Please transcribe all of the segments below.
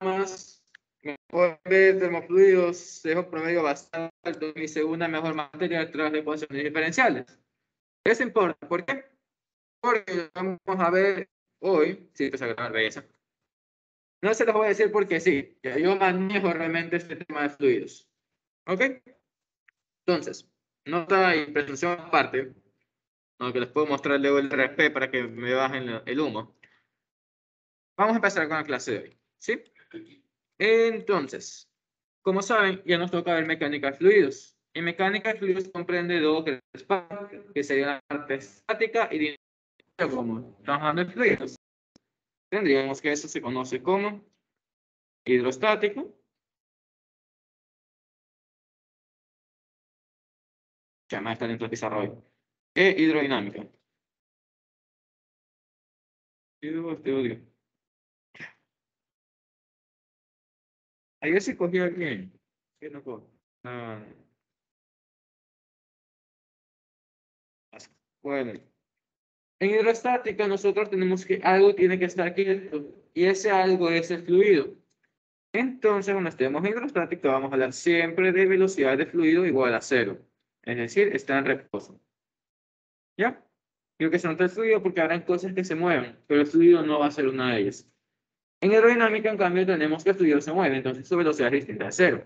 más mejor de termofluidos un promedio bastante alto. Mi segunda mejor materia tras de ecuaciones diferenciales. Eso importa. ¿Por qué? Porque vamos a ver hoy, sí, pues a grabar belleza. No se los voy a decir porque sí, yo manejo realmente este tema de fluidos. ¿Ok? Entonces, nota y presunción aparte, aunque les puedo mostrar luego el RP para que me bajen el humo. Vamos a empezar con la clase de hoy, ¿sí? Entonces, como saben, ya nos toca ver mecánica de fluidos. Y mecánica de fluidos comprende dos partes, que sería la parte estática y dinámica, como hablando de fluidos. Tendríamos que eso se conoce como hidrostático. Ya me está dentro de pizarra hoy. E hidrodinámica. Este odio. Ayer cogía bien. ¿Qué no? Ah. Bueno. En hidrostática nosotros tenemos que algo tiene que estar quieto y ese algo es el fluido. Entonces, cuando estemos en hidrostática, vamos a hablar siempre de velocidad de fluido igual a cero. Es decir, está en reposo. ¿Ya? Creo que se nota el fluido porque habrán cosas que se mueven, pero el fluido no va a ser una de ellas. En aerodinámica, en cambio, tenemos que el fluido se mueve, entonces su velocidad es distinta de cero.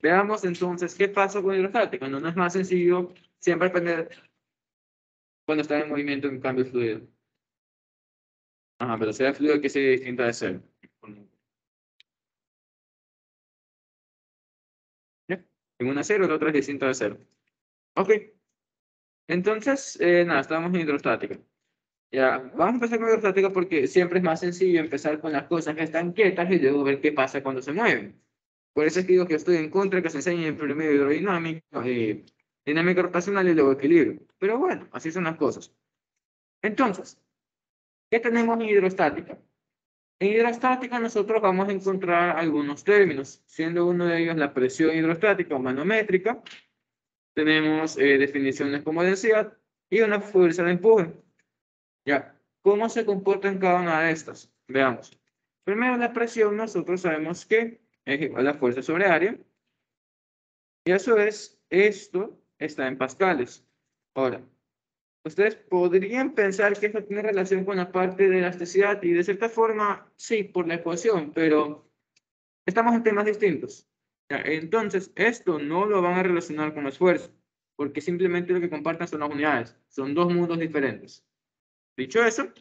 Veamos entonces qué pasa con hidrostática. No es más sencillo siempre aprender cuando está en movimiento en cambio fluido. Ajá, velocidad de fluido que es distinta de cero. ¿Ya? En una cero, la otra es distinta de cero. Ok. Entonces, eh, nada, estamos en hidrostática. Ya, vamos a empezar con hidrostática porque siempre es más sencillo empezar con las cosas que están quietas y luego ver qué pasa cuando se mueven. Por eso es que digo que estoy en contra que se enseñe en primero hidrodinámica, eh, dinámica rotacional y luego equilibrio. Pero bueno, así son las cosas. Entonces, ¿qué tenemos en hidrostática? En hidrostática nosotros vamos a encontrar algunos términos, siendo uno de ellos la presión hidrostática o manométrica. Tenemos eh, definiciones como densidad y una fuerza de empuje. Ya, ¿cómo se comporta en cada una de estas? Veamos. Primero, la presión, nosotros sabemos que es igual a fuerza sobre área. Y a su vez, esto está en pascales. Ahora, ustedes podrían pensar que esto tiene relación con la parte de elasticidad y de cierta forma, sí, por la ecuación, pero estamos en temas distintos. Entonces, esto no lo van a relacionar con esfuerzo, porque simplemente lo que comparten son las unidades. Son dos mundos diferentes. Dicho eso,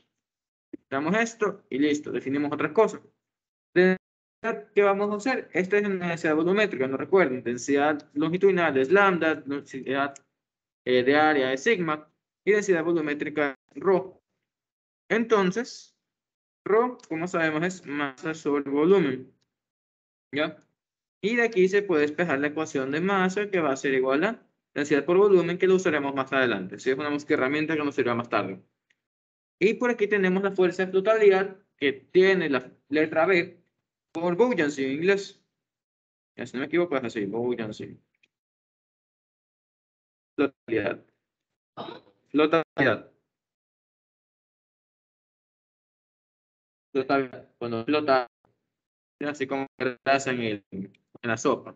damos esto y listo, definimos otras cosas. ¿Qué vamos a hacer? Esta es una densidad volumétrica, no recuerden, densidad longitudinal es lambda, densidad eh, de área es sigma y densidad volumétrica rho. Entonces, rho, como sabemos, es masa sobre volumen. ¿Ya? Y de aquí se puede despejar la ecuación de masa que va a ser igual a densidad por volumen que lo usaremos más adelante. Si es una herramienta que nos sirva más tarde. Y por aquí tenemos la fuerza de flotabilidad que tiene la letra B por buoyancy en inglés. Si no me equivoco es así, buoyancy. Flotabilidad. Flotabilidad. Flotabilidad. Cuando flota, así como grasa en, el, en la sopa.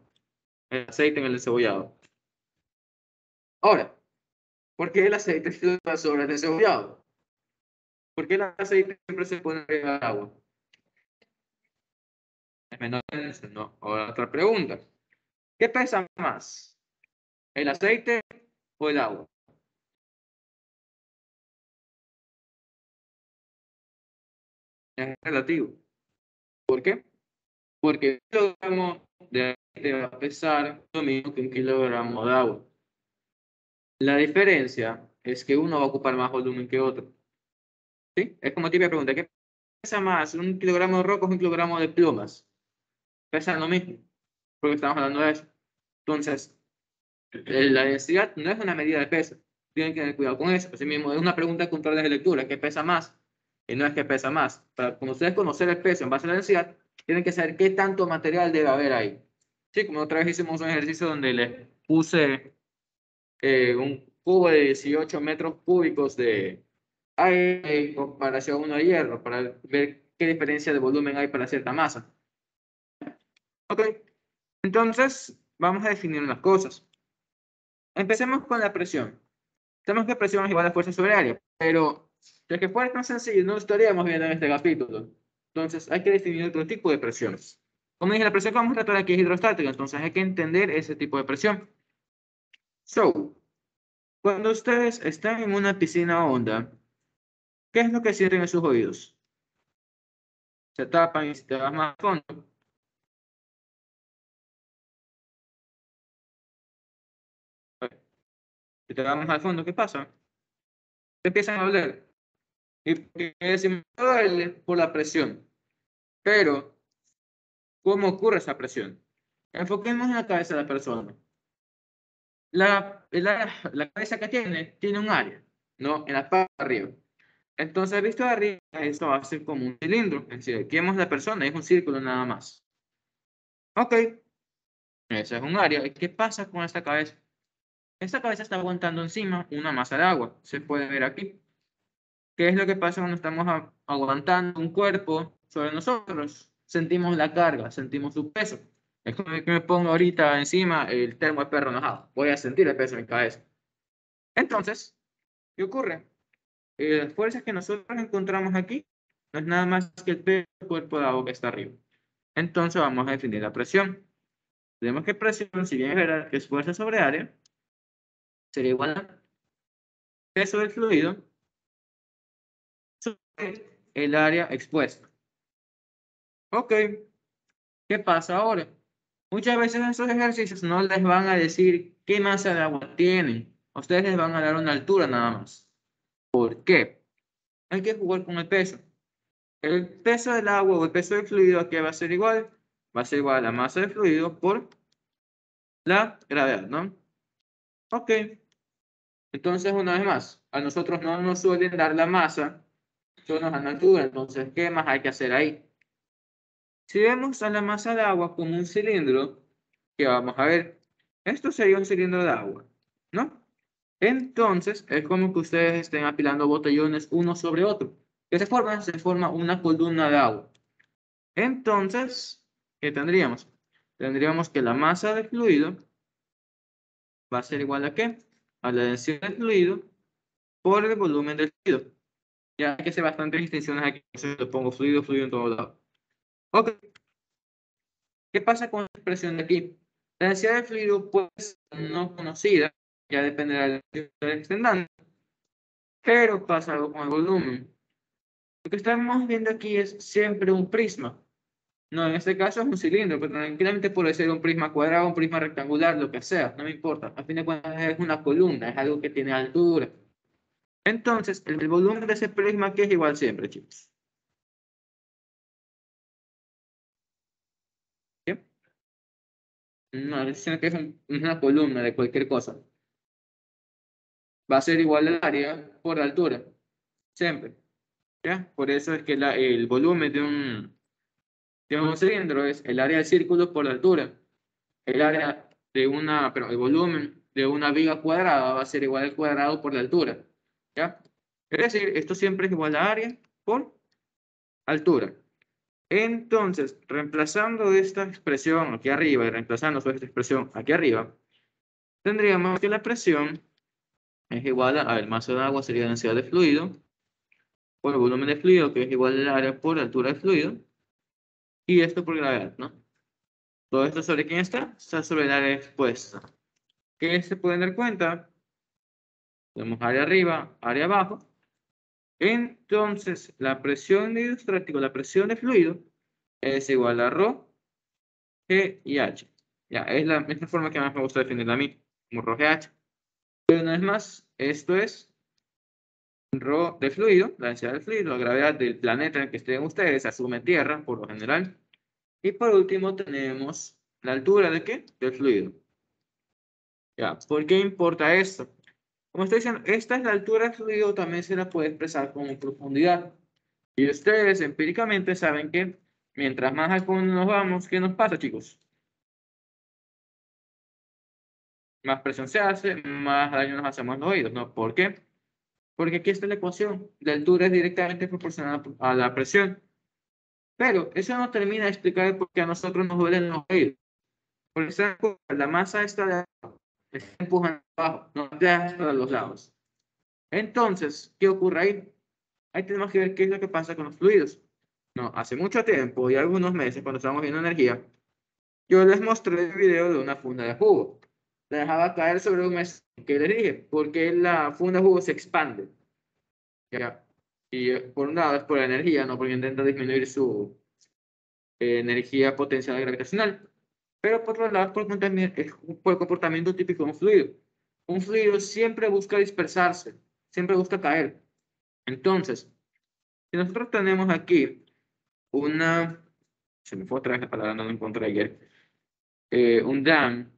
El aceite en el cebollado. Ahora, ¿por qué el aceite flota sobre el cebollado? ¿Por qué el aceite siempre se pone al agua? Es menor ¿no? otra pregunta. ¿Qué pesa más? ¿El aceite o el agua? Es relativo. ¿Por qué? Porque un kilogramo de aceite va a pesar lo mismo que un kilogramo de agua. La diferencia es que uno va a ocupar más volumen que otro. ¿Sí? Es como típica pregunta, ¿qué pesa más? ¿Un kilogramo de rocos o un kilogramo de plumas? Pesan lo mismo, porque estamos hablando de eso. Entonces, la densidad no es una medida de peso. Tienen que tener cuidado con eso. Así mismo, es una pregunta control de lectura, ¿qué pesa más? Y no es que pesa más. Para ustedes conocer el peso en base a la densidad, tienen que saber qué tanto material debe haber ahí. Sí, como otra vez hicimos un ejercicio donde les puse eh, un cubo de 18 metros cúbicos de, hay en comparación a uno de hierro para ver qué diferencia de volumen hay para cierta masa. Ok, entonces vamos a definir unas cosas. Empecemos con la presión. Sabemos que presión es igual a fuerza sobre área, pero ya que fuera tan sencillo, no estaríamos viendo en este capítulo. Entonces hay que definir otro tipo de presiones. Como dije, la presión que vamos a tratar aquí es hidrostática, entonces hay que entender ese tipo de presión. So, cuando ustedes están en una piscina honda, ¿qué es lo que sienten en sus oídos? Se tapan y se te vas más a fondo. Si te vas más al fondo, ¿qué pasa? Te empiezan a doler. Y porque decimos duele por la presión. Pero, ¿cómo ocurre esa presión? Enfoquemos en la cabeza de la persona. La, la, la cabeza que tiene, tiene un área, ¿no? En la parte de arriba. Entonces, visto de arriba, esto va a ser como un cilindro. Es decir, aquí vemos la persona, es un círculo nada más. Ok. Ese es un área. ¿Y qué pasa con esta cabeza? Esta cabeza está aguantando encima una masa de agua. Se puede ver aquí. ¿Qué es lo que pasa cuando estamos aguantando un cuerpo sobre nosotros? Sentimos la carga, sentimos su peso. Es como que me pongo ahorita encima el termo de perro enojado. Voy a sentir el peso en mi cabeza. Entonces, ¿qué ocurre? Eh, las fuerzas que nosotros encontramos aquí no es nada más que el peso del cuerpo de agua que está arriba. Entonces vamos a definir la presión. Tenemos que presión, si bien es verdad que es fuerza sobre área, sería igual a peso del fluido sobre el área expuesta. Ok, ¿qué pasa ahora? Muchas veces en esos ejercicios no les van a decir qué masa de agua tienen. Ustedes les van a dar una altura nada más. ¿Por qué? Hay que jugar con el peso. El peso del agua o el peso del fluido aquí va a ser igual. Va a ser igual a la masa del fluido por la gravedad, ¿no? Ok. Entonces, una vez más, a nosotros no nos suelen dar la masa, solo nos dan altura. Entonces, ¿qué más hay que hacer ahí? Si vemos a la masa de agua como un cilindro, que vamos a ver, esto sería un cilindro de agua, ¿no? Entonces, es como que ustedes estén apilando botellones uno sobre otro. ¿Qué se forma? Se forma una columna de agua. Entonces, ¿qué tendríamos? Tendríamos que la masa del fluido va a ser igual a qué? a la densidad del fluido por el volumen del fluido. Ya hay que hacer bastantes distinciones aquí, le pongo fluido, fluido en todo lado. Ok. ¿Qué pasa con la expresión de aquí? La densidad del fluido puede ser no conocida, ya dependerá de la extendante, pero pasa algo con el volumen. Lo que estamos viendo aquí es siempre un prisma. No, en este caso es un cilindro, pero tranquilamente puede ser un prisma cuadrado, un prisma rectangular, lo que sea, no me importa. A fin de cuentas es una columna, es algo que tiene altura. Entonces, el, volumen de ese prisma que es igual siempre, chicos. ¿Qué? No, que es una columna de cualquier cosa. Va a ser igual al área por altura, siempre. ¿Ya? Por eso es que el volumen de un, de un cilindro es el área del círculo por la altura. El área de una, pero el volumen de una viga cuadrada va a ser igual al cuadrado por la altura. ¿Ya? Es decir, esto siempre es igual a área por altura. Entonces, reemplazando esta expresión aquí arriba y reemplazando esta expresión aquí arriba, tendríamos que la presión es igual a, el masa de agua sería densidad de fluido por el volumen de fluido, que es igual al área por la altura del fluido, y esto por gravedad, ¿no? Todo esto sobre quién está? Está sobre el área expuesta. ¿Qué se pueden dar cuenta? Tenemos área arriba, área abajo. Entonces, la presión de hidrostático, la presión de fluido, es igual a ρ, G y H. Ya, es la misma forma que más me gusta definirla a mí, como ρ, G, H. Pero una vez más, esto es Rho de fluido, la densidad del fluido, la gravedad del planeta en el que estén ustedes, asume tierra por lo general. Y por último tenemos la altura de qué? Del fluido. Ya, ¿por qué importa esto? Como estoy diciendo, esta es la altura del fluido, también se la puede expresar como profundidad. Y ustedes empíricamente saben que mientras más al nos vamos, ¿qué nos pasa, chicos? Más presión se hace, más daño nos hacemos los oídos, ¿no? ¿Por qué? Porque aquí está la ecuación. La altura es directamente proporcional a la presión. Pero eso no termina de explicar por qué a nosotros nos duelen los oídos. Porque la masa está de abajo, está empujando abajo, no te para los lados. Entonces, ¿qué ocurre ahí? Ahí tenemos que ver qué es lo que pasa con los fluidos. No, hace mucho tiempo y algunos meses, cuando estábamos viendo energía, yo les mostré el video de una funda de jugo. La dejaba caer sobre un mes que les dije, porque la funda jugo se expande. ¿Ya? Y eh, por un lado es por la energía, no porque intenta disminuir su eh, energía potencial gravitacional. Pero por otro lado, por, por el comportamiento típico de un fluido. Un fluido siempre busca dispersarse, siempre busca caer. Entonces, si nosotros tenemos aquí una, se me fue otra vez la palabra, no lo encontré ayer, eh, un dam,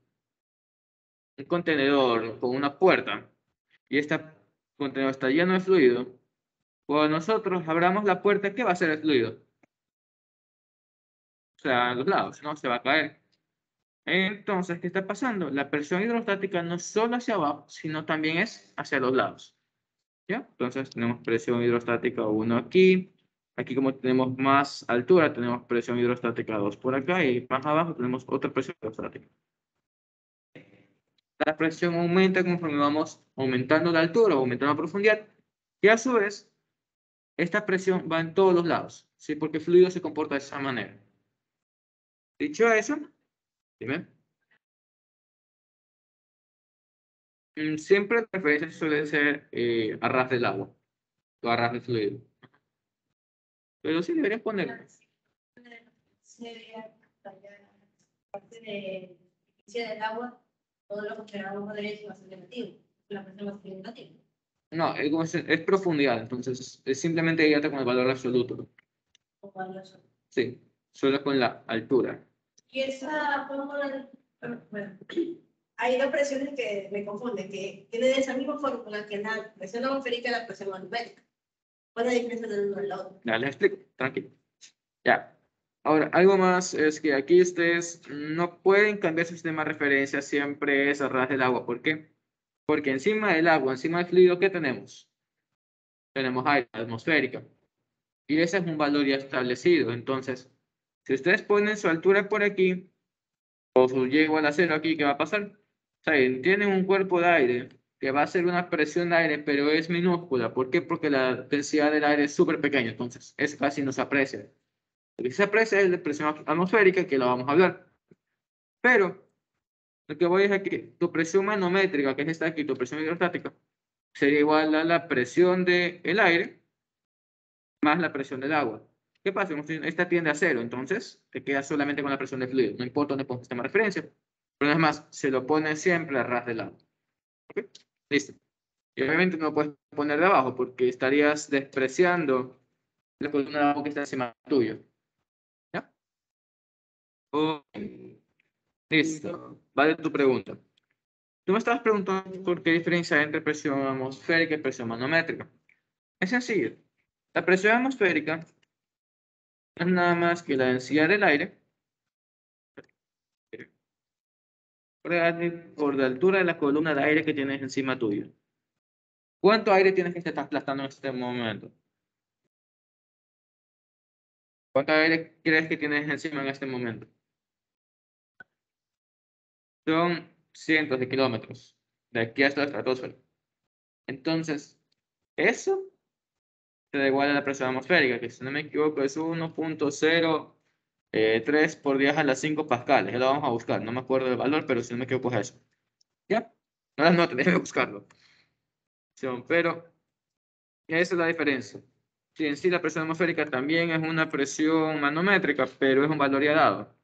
un contenedor con una puerta, y este contenedor está lleno de fluido, cuando nosotros abramos la puerta, ¿qué va a hacer el fluido? O sea, a los lados, ¿no? Se va a caer. Entonces, ¿qué está pasando? La presión hidrostática no solo hacia abajo, sino también es hacia los lados. ¿Ya? Entonces, tenemos presión hidrostática 1 aquí. Aquí, como tenemos más altura, tenemos presión hidrostática 2 por acá. Y más abajo tenemos otra presión hidrostática. La presión aumenta conforme vamos aumentando la altura o aumentando la profundidad. Y a su vez, esta presión va en todos los lados, ¿sí? Porque el fluido se comporta de esa manera. Dicho eso, dime. Mm, siempre la referencia suele ser eh, a ras del agua o a ras del fluido. Pero sí deberías poner. Parte de del agua, todo lo que va a ser negativo. La presión va a ser negativa. No, es, es, profundidad, entonces es simplemente guiarte con el valor absoluto. Sí, solo con la altura. Y esa fórmula, bueno, hay dos presiones que me confunden, que tienen esa misma fórmula que la presión atmosférica y la presión atmosférica. ¿Cuál es la diferencia de uno al otro? Ya, les explico, tranquilo. Ya. Ahora, algo más es que aquí ustedes no pueden cambiar su sistema de referencia, siempre es a ras del agua. ¿Por qué? Porque encima del agua, encima del fluido, ¿qué tenemos? Tenemos aire atmosférica. Y ese es un valor ya establecido. Entonces, si ustedes ponen su altura por aquí, o su y igual a cero aquí, ¿qué va a pasar? O tienen un cuerpo de aire que va a ser una presión de aire, pero es minúscula. ¿Por qué? Porque la densidad del aire es súper pequeña, entonces es casi no se aprecia. Lo que se aprecia es la presión atmosférica, que lo vamos a hablar. Pero lo que voy es aquí, tu presión manométrica, que es esta aquí, tu presión hidrostática, sería igual a la presión del aire más la presión del agua. ¿Qué pasa? Esta tiende a cero, entonces te quedas solamente con la presión del fluido. No importa dónde pongas sistema de referencia. Pero además, se lo pone siempre a ras del agua. ¿Ok? Listo. Y obviamente no puedes poner de abajo porque estarías despreciando la columna de abajo que está encima tuyo. Listo. Vale tu pregunta. Tú me estabas preguntando por qué diferencia entre presión atmosférica y presión manométrica. Es sencillo. La presión atmosférica es nada más que la densidad del aire por la altura de la columna de aire que tienes encima tuyo. ¿Cuánto aire tienes que estar aplastando en este momento? ¿Cuánto aire crees que tienes encima en este momento? Son cientos de kilómetros de aquí hasta la estratosfera. Entonces, eso se da igual a la presión atmosférica, que si no me equivoco es 1.03 eh, por 10 a las 5 pascales. Ya lo vamos a buscar, no me acuerdo del valor, pero si no me equivoco es eso. ¿Ya? No las notas, déjame buscarlo. Pero esa es la diferencia. Sí, en sí la presión atmosférica también es una presión manométrica, pero es un valor ya dado.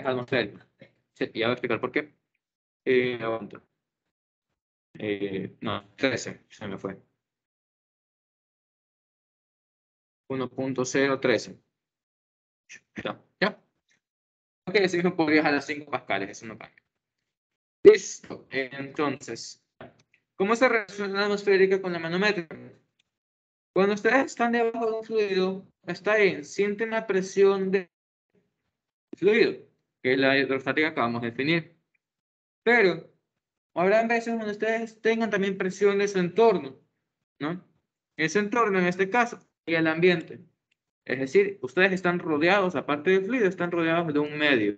Atmosférica. Y voy a explicar por qué. Eh, aguanto. Eh, no, 13, se me fue. 1.013. ¿Ya? Ok, seguimos por 10 a las 5 pascales, eso no cambia. Listo, entonces, ¿cómo se relaciona la atmosférica con la manométrica? Cuando ustedes están debajo de un fluido, está bien, sienten la presión del fluido que es la hidrostática que acabamos de definir. Pero habrá veces donde ustedes tengan también presión de su entorno, ¿no? Ese entorno, en este caso, y el ambiente. Es decir, ustedes están rodeados, aparte del fluido, están rodeados de un medio.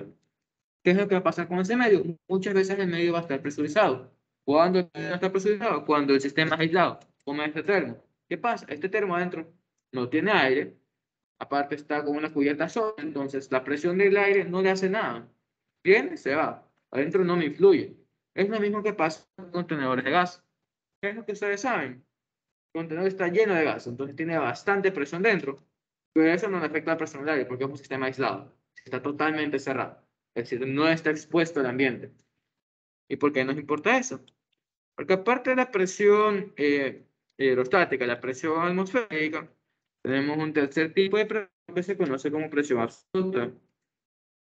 ¿Qué es lo que va a pasar con ese medio? Muchas veces el medio va a estar presurizado. ¿Cuándo no está presurizado? Cuando el sistema es aislado, como este termo. ¿Qué pasa? Este termo adentro no tiene aire, aparte está con una cubierta sola, entonces la presión del aire no le hace nada. Viene, se va. Adentro no me influye. Es lo mismo que pasa con contenedores de gas. ¿Qué es lo que ustedes saben? El contenedor está lleno de gas, entonces tiene bastante presión dentro, pero eso no le afecta a la presión del aire porque es un sistema aislado. Está totalmente cerrado. Es decir, no está expuesto al ambiente. ¿Y por qué nos importa eso? Porque aparte de la presión eh, hidrostática, la presión atmosférica, tenemos un tercer tipo de presión que se conoce como presión absoluta.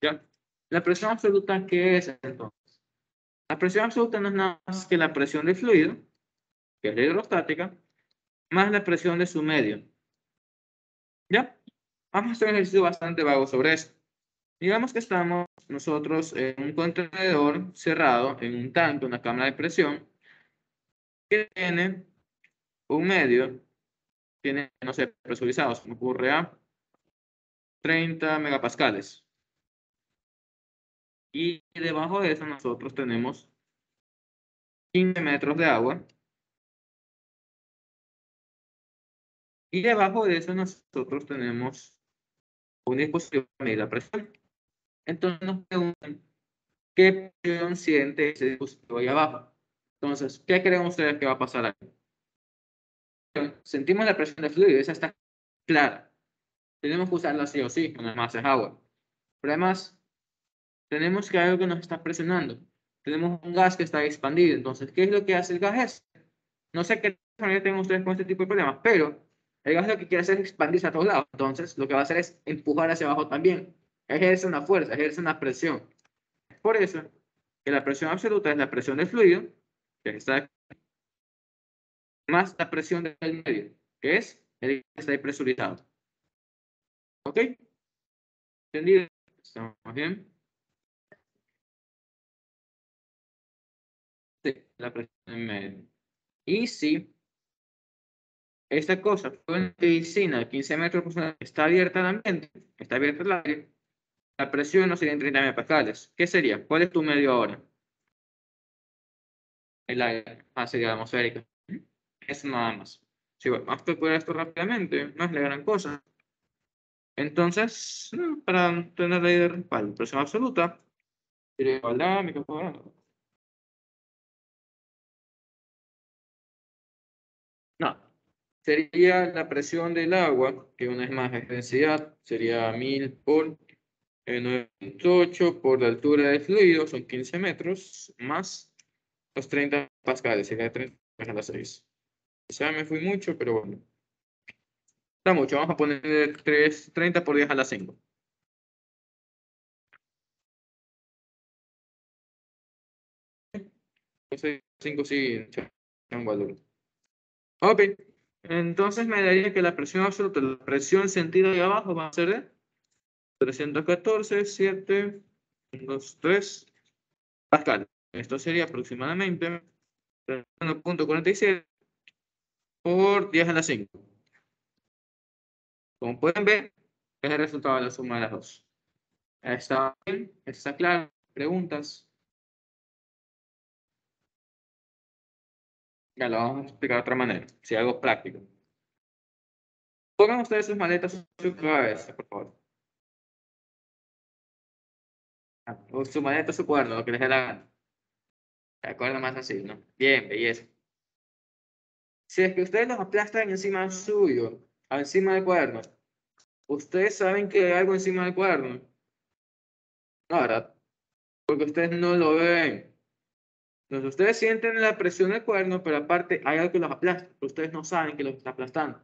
¿Ya? La presión absoluta, ¿qué es entonces? La presión absoluta no es nada más que la presión del fluido, que es la hidrostática, más la presión de su medio. ¿Ya? Vamos a hacer un ejercicio bastante vago sobre eso. Digamos que estamos nosotros en un contenedor cerrado, en un tanque, una cámara de presión, que tiene un medio, tiene, no sé, presurizado, se me ocurre a 30 megapascales. Y debajo de eso nosotros tenemos 15 metros de agua. Y debajo de eso nosotros tenemos un dispositivo de medir la presión. Entonces nos preguntan qué presión siente ese dispositivo ahí abajo. Entonces, ¿qué creen ustedes que va a pasar ahí? Sentimos la presión de fluido, esa está clara. Tenemos que usarla sí o sí, cuando más es agua. Pero además, tenemos que algo que nos está presionando. Tenemos un gas que está expandido. Entonces, ¿qué es lo que hace el gas? No sé qué tengan ustedes con este tipo de problemas, pero el gas lo que quiere hacer es expandirse a todos lados. Entonces, lo que va a hacer es empujar hacia abajo también ejerce una fuerza, ejerce una presión. Por eso que la presión absoluta es la presión del fluido, que está más la presión del medio, que es el que está presurizado. ¿Ok? ¿Entendido? ¿Estamos bien? Sí, la presión del medio. Y si esta cosa fue una piscina de 15 metros por segundo, está abierta al ambiente, está abierta al aire, la presión no sería en 30 megapascales. ¿Qué sería? ¿Cuál es tu medio ahora? El aire. Ah, sería la atmosférica. Es nada más. Si vamos a calcular esto rápidamente, no es la gran cosa. Entonces, para tener la idea de respaldo, presión absoluta, sería igual a mi No, sería la presión del agua, que una vez más es densidad, sería 1000 por 9.8 por la altura del fluido, son 15 metros, más los 30 pascales, sería 30 a las 6. Sea, me fui mucho, pero bueno. Está mucho, vamos a poner 3, 30 por 10 a las 5. Ese 5 sí, en valor. Ok, entonces me daría que la presión absoluta, la presión sentida ahí abajo va a ser de 314, 7, 2, 3 Pascal. Esto sería aproximadamente 1.47 por 10 a la 5. Como pueden ver, es el resultado de la suma de las dos. ¿Está bien? ¿Está claro? ¿Preguntas? Ya lo vamos a explicar de otra manera, si algo práctico. Pongan ustedes sus maletas en su cabeza, por favor. O su maleta, su cuerno, lo que les dé la gana. De acuerdo más así, ¿no? Bien, belleza. Si es que ustedes los aplastan encima suyo, encima del cuaderno, ustedes saben que hay algo encima del cuaderno. No, ¿verdad? Porque ustedes no lo ven. Entonces, ustedes sienten la presión del cuaderno, pero aparte hay algo que los aplasta. Ustedes no saben que los está aplastando.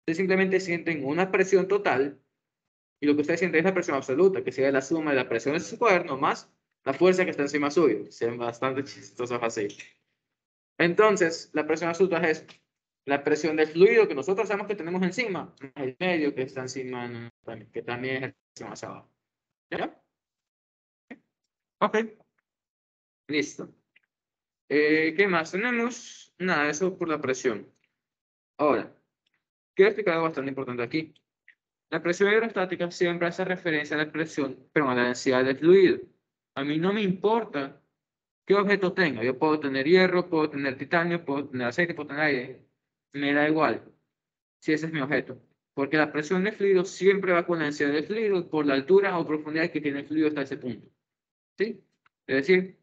Ustedes simplemente sienten una presión total y lo que ustedes sienten es la presión absoluta, que sería la suma de la presión de su cuaderno más la fuerza que está encima suyo. Se ven bastante chistosos así. Entonces, la presión absoluta es la presión del fluido que nosotros sabemos que tenemos encima, el medio que está encima, que también es encima hacia abajo. ¿Ya? Ok. Listo. Eh, ¿Qué más tenemos? Nada, eso por la presión. Ahora, quiero explicar algo bastante importante aquí. La presión hidrostática siempre hace referencia a la presión, pero a la densidad del fluido. A mí no me importa qué objeto tenga. Yo puedo tener hierro, puedo tener titanio, puedo tener aceite, puedo tener aire. Me da igual si ese es mi objeto. Porque la presión del fluido siempre va con la densidad del fluido por la altura o profundidad que tiene el fluido hasta ese punto. ¿Sí? Es decir,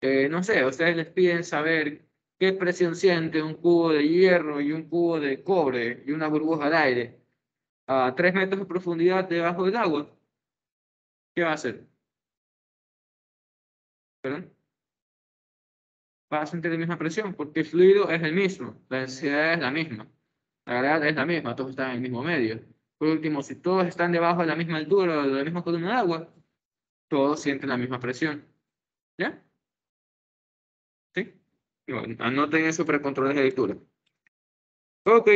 eh, no sé, ustedes les piden saber qué presión siente un cubo de hierro y un cubo de cobre y una burbuja de aire a 3 metros de profundidad debajo del agua. ¿Qué va a hacer? ¿Perdón? Va a sentir la misma presión porque el fluido es el mismo, la densidad es la misma, la gravedad es la misma, todos están en el mismo medio. Por último, si todos están debajo de la misma altura o de la misma columna de agua, todos sienten la misma presión. ¿Ya? ¿Sí? Bueno, anoten eso para controles de lectura. Ok.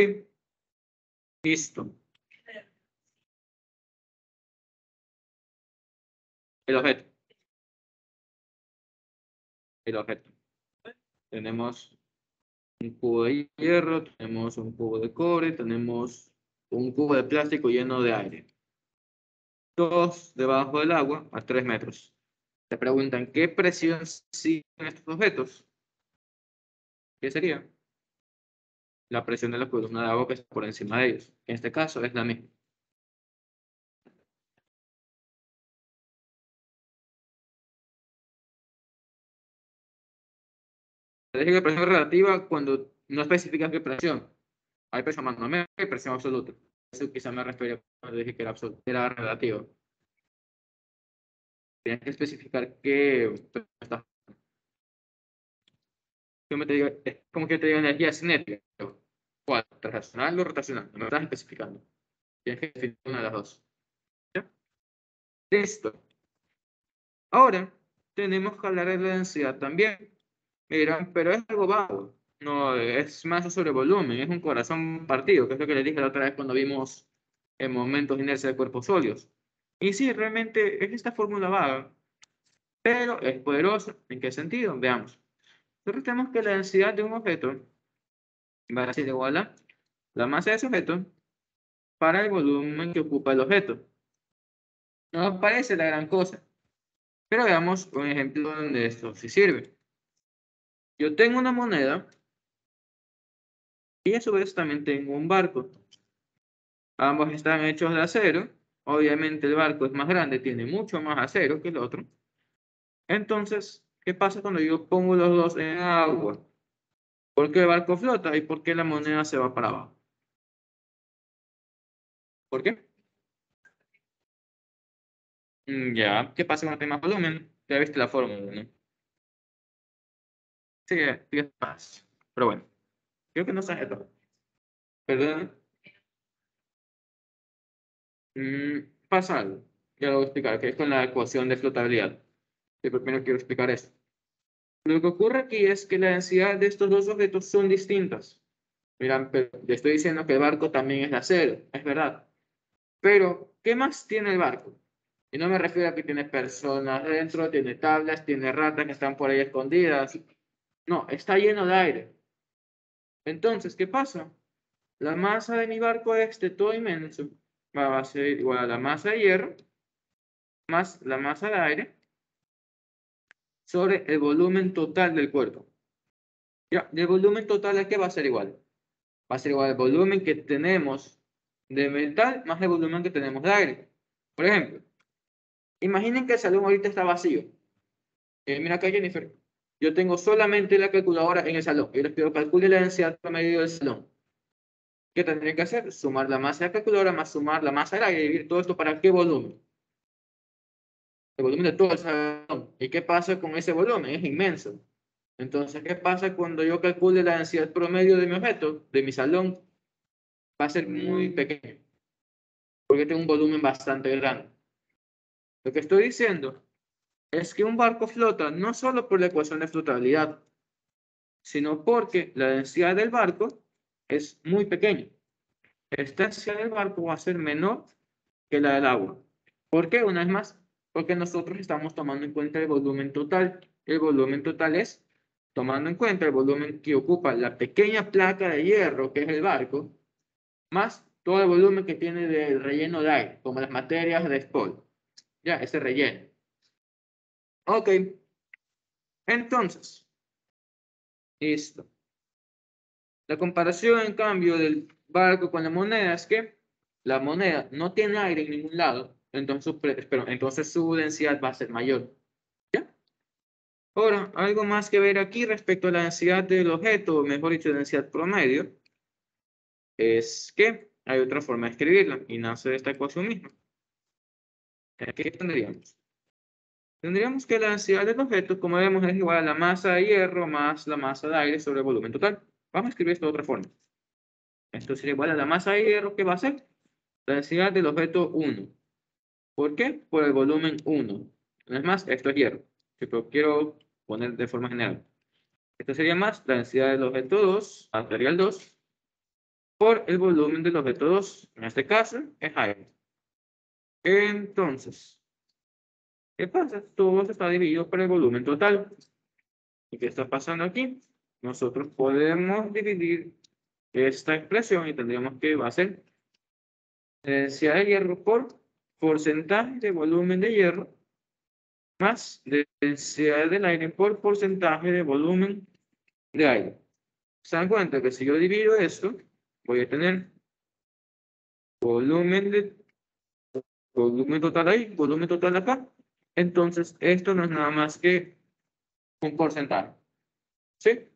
Listo. El objeto. El objeto. Tenemos un cubo de hierro, tenemos un cubo de cobre, tenemos un cubo de plástico lleno de aire. Todos debajo del agua a 3 metros. Te preguntan, ¿qué presión siguen estos objetos? ¿Qué sería? La presión de la columna de agua que está por encima de ellos. En este caso es la misma. Dije que presión relativa cuando no especificas qué presión. Hay presión más numérica y presión absoluta. Eso quizá me refería cuando dije que era, absoluta, era relativo. Tienes que especificar qué está. Yo me te digo, es como que te digo energía cinética. ¿Cuál? ¿Rotacional o rotacional? No me estás especificando. Tienes que definir una de las dos. ¿Ya? Listo. Ahora tenemos que hablar de la densidad también. Miran, pero es algo vago. No, es masa sobre volumen, es un corazón partido, que es lo que les dije la otra vez cuando vimos en momentos de inercia de cuerpos sólidos. Y sí, realmente es esta fórmula vaga, pero es poderosa. ¿En qué sentido? Veamos. Nosotros tenemos que la densidad de un objeto va a ser igual a la masa de ese objeto para el volumen que ocupa el objeto. No parece la gran cosa, pero veamos un ejemplo donde esto sí sirve. Yo tengo una moneda y a su vez también tengo un barco. Ambos están hechos de acero. Obviamente el barco es más grande, tiene mucho más acero que el otro. Entonces, ¿qué pasa cuando yo pongo los dos en agua? ¿Por qué el barco flota y por qué la moneda se va para abajo? ¿Por qué? Mm, ya, ¿qué pasa cuando hay más volumen? Ya viste la fórmula, ¿no? Sí, 10 más. Pero bueno, creo que no se esto. ¿Perdón? Mm, pasa algo. Ya lo voy a explicar, que es con la ecuación de flotabilidad. Pero primero quiero explicar esto. Lo que ocurre aquí es que la densidad de estos dos objetos son distintas. Miran, pero le estoy diciendo que el barco también es de acero, es verdad. Pero, ¿qué más tiene el barco? Y no me refiero a que tiene personas dentro, tiene tablas, tiene ratas que están por ahí escondidas, no, está lleno de aire. Entonces, ¿qué pasa? La masa de mi barco este todo inmenso va a ser igual a la masa de hierro más la masa de aire sobre el volumen total del cuerpo. Ya, el volumen total a qué va a ser igual? Va a ser igual al volumen que tenemos de metal más el volumen que tenemos de aire. Por ejemplo, imaginen que el salón ahorita está vacío. Eh, mira acá, Jennifer. Yo tengo solamente la calculadora en el salón y les pido calcule la densidad promedio del salón. ¿Qué tendría que hacer? Sumar la masa de la calculadora más sumar la masa del aire y dividir todo esto para qué volumen. El volumen de todo el salón. ¿Y qué pasa con ese volumen? Es inmenso. Entonces, ¿qué pasa cuando yo calcule la densidad promedio de mi objeto, de mi salón? Va a ser muy pequeño. Porque tengo un volumen bastante grande. Lo que estoy diciendo es que un barco flota no solo por la ecuación de flotabilidad, sino porque la densidad del barco es muy pequeña. Esta densidad del barco va a ser menor que la del agua. ¿Por qué? Una vez más, Porque nosotros estamos tomando en cuenta el volumen total. El volumen total es tomando en cuenta el volumen que ocupa la pequeña placa de hierro, que es el barco, más todo el volumen que tiene de relleno de aire, como las materias de Spol. Ya, ese relleno. Ok. Entonces, listo. La comparación, en cambio, del barco con la moneda es que la moneda no tiene aire en ningún lado, entonces, pero, entonces su densidad va a ser mayor. ¿Ya? Ahora, algo más que ver aquí respecto a la densidad del objeto, o mejor dicho, densidad promedio, es que hay otra forma de escribirla y nace de esta ecuación misma. ¿Qué tendríamos? Tendríamos que la densidad del objeto, como vemos, es igual a la masa de hierro más la masa de aire sobre el volumen total. Vamos a escribir esto de otra forma. Esto sería igual a la masa de hierro, que va a ser la densidad del objeto 1. ¿Por qué? Por el volumen 1. No es más, esto es hierro. Pero quiero poner de forma general. Esto sería más la densidad del objeto 2, material 2, por el volumen del objeto 2. En este caso, es aire. Entonces, ¿qué pasa? Todo está dividido por el volumen total. ¿Y qué está pasando aquí? Nosotros podemos dividir esta expresión y tendríamos que va a ser densidad de hierro por porcentaje de volumen de hierro más densidad del aire por porcentaje de volumen de aire. ¿Se dan cuenta que si yo divido esto, voy a tener volumen de volumen total ahí, volumen total acá. Entonces, esto no es nada más que un porcentaje. ¿Sí?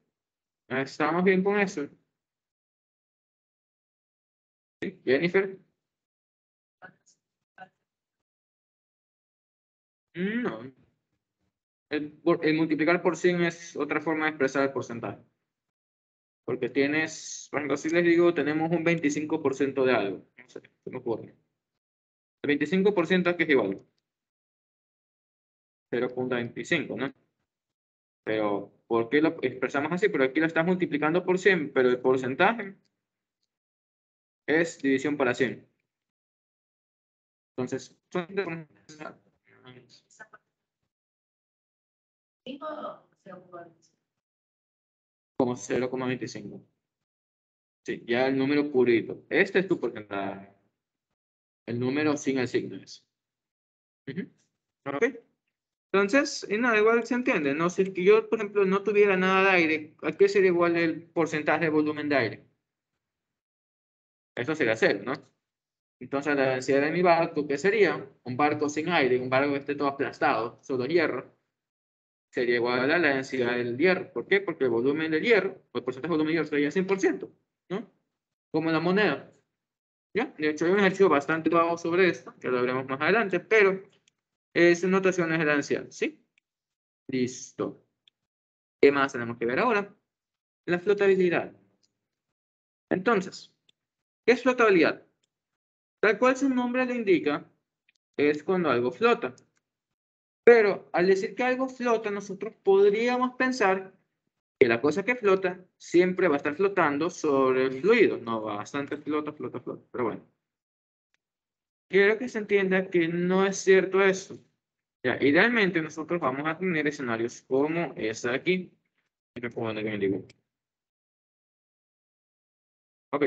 ¿Estamos bien con eso? ¿Sí? Jennifer. No. El, multiplicar por 100 es otra forma de expresar el porcentaje. Porque tienes, por ejemplo, si les digo, tenemos un 25% de algo. No sé, se me ocurre. El 25% que es igual. 0.25, ¿no? Pero, ¿por qué lo expresamos así? Pero aquí lo estás multiplicando por 100, pero el porcentaje es división para 100. Entonces, son como 0,25. Sí, ya el número purito. Este es tu porcentaje. El número sin el signo es. ¿Ok? Entonces, y nada, igual se entiende, ¿no? Si yo, por ejemplo, no tuviera nada de aire, ¿a qué sería igual el porcentaje de volumen de aire? Eso sería cero, ¿no? Entonces, la densidad de mi barco, ¿qué sería? Un barco sin aire, un barco que esté todo aplastado, solo hierro, sería igual a la densidad del hierro. ¿Por qué? Porque el volumen del hierro, o el porcentaje de volumen del hierro sería 100%, ¿no? Como la moneda. ¿Ya? De hecho, hay un ejercicio bastante bajo sobre esto, que lo veremos más adelante, pero es notación de ¿sí? Listo. ¿Qué más tenemos que ver ahora? La flotabilidad. Entonces, ¿qué es flotabilidad? Tal cual su nombre le indica, es cuando algo flota. Pero al decir que algo flota, nosotros podríamos pensar que la cosa que flota siempre va a estar flotando sobre el fluido. No, bastante flota, flota, flota. Pero bueno. Quiero que se entienda que no es cierto eso. Ya, idealmente nosotros vamos a tener escenarios como este de aquí. Ok.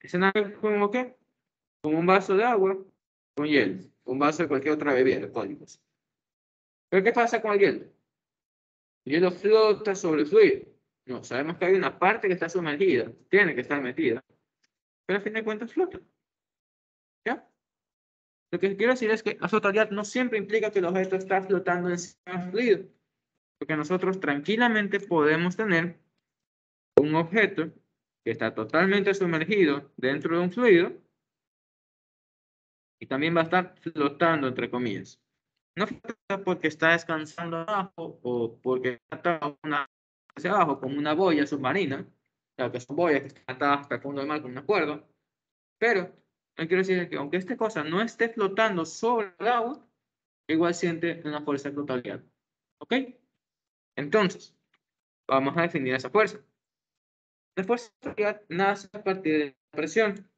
Escenario como qué? Como un vaso de agua con hielo. Un vaso de cualquier otra bebida alcohólicos. ¿Pero qué pasa con el hielo? El hielo flota sobre el fluido. No, sabemos que hay una parte que está sumergida, tiene que estar metida, pero al fin de cuentas flota. Lo que quiero decir es que la flotabilidad no siempre implica que el objeto está flotando encima del fluido, porque nosotros tranquilamente podemos tener un objeto que está totalmente sumergido dentro de un fluido y también va a estar flotando, entre comillas. No flota porque está descansando abajo o porque está una, hacia abajo como una boya submarina, claro que son boyas que están atadas hasta el fondo del mar con un acuerdo, pero quiero decir que aunque esta cosa no esté flotando sobre el agua, igual siente una fuerza de flotabilidad. ¿Ok? Entonces, vamos a definir esa fuerza. La fuerza de flotabilidad nace a partir de la presión.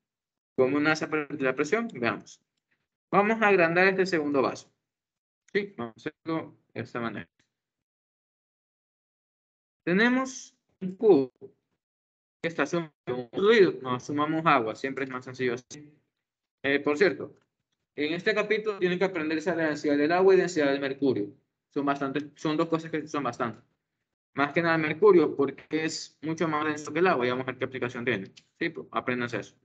¿Cómo nace a partir de la presión? Veamos. Vamos a agrandar este segundo vaso. Sí, vamos a hacerlo de esta manera. Tenemos un cubo que está sumando un fluido, nos sumamos agua, siempre es más sencillo así. Eh, por cierto, en este capítulo tienen que aprenderse la densidad del agua y densidad del mercurio. Son, bastante, son dos cosas que son bastante. Más que nada el mercurio, porque es mucho más denso que el agua. Y vamos a ver qué aplicación tiene. Sí, pues, eso.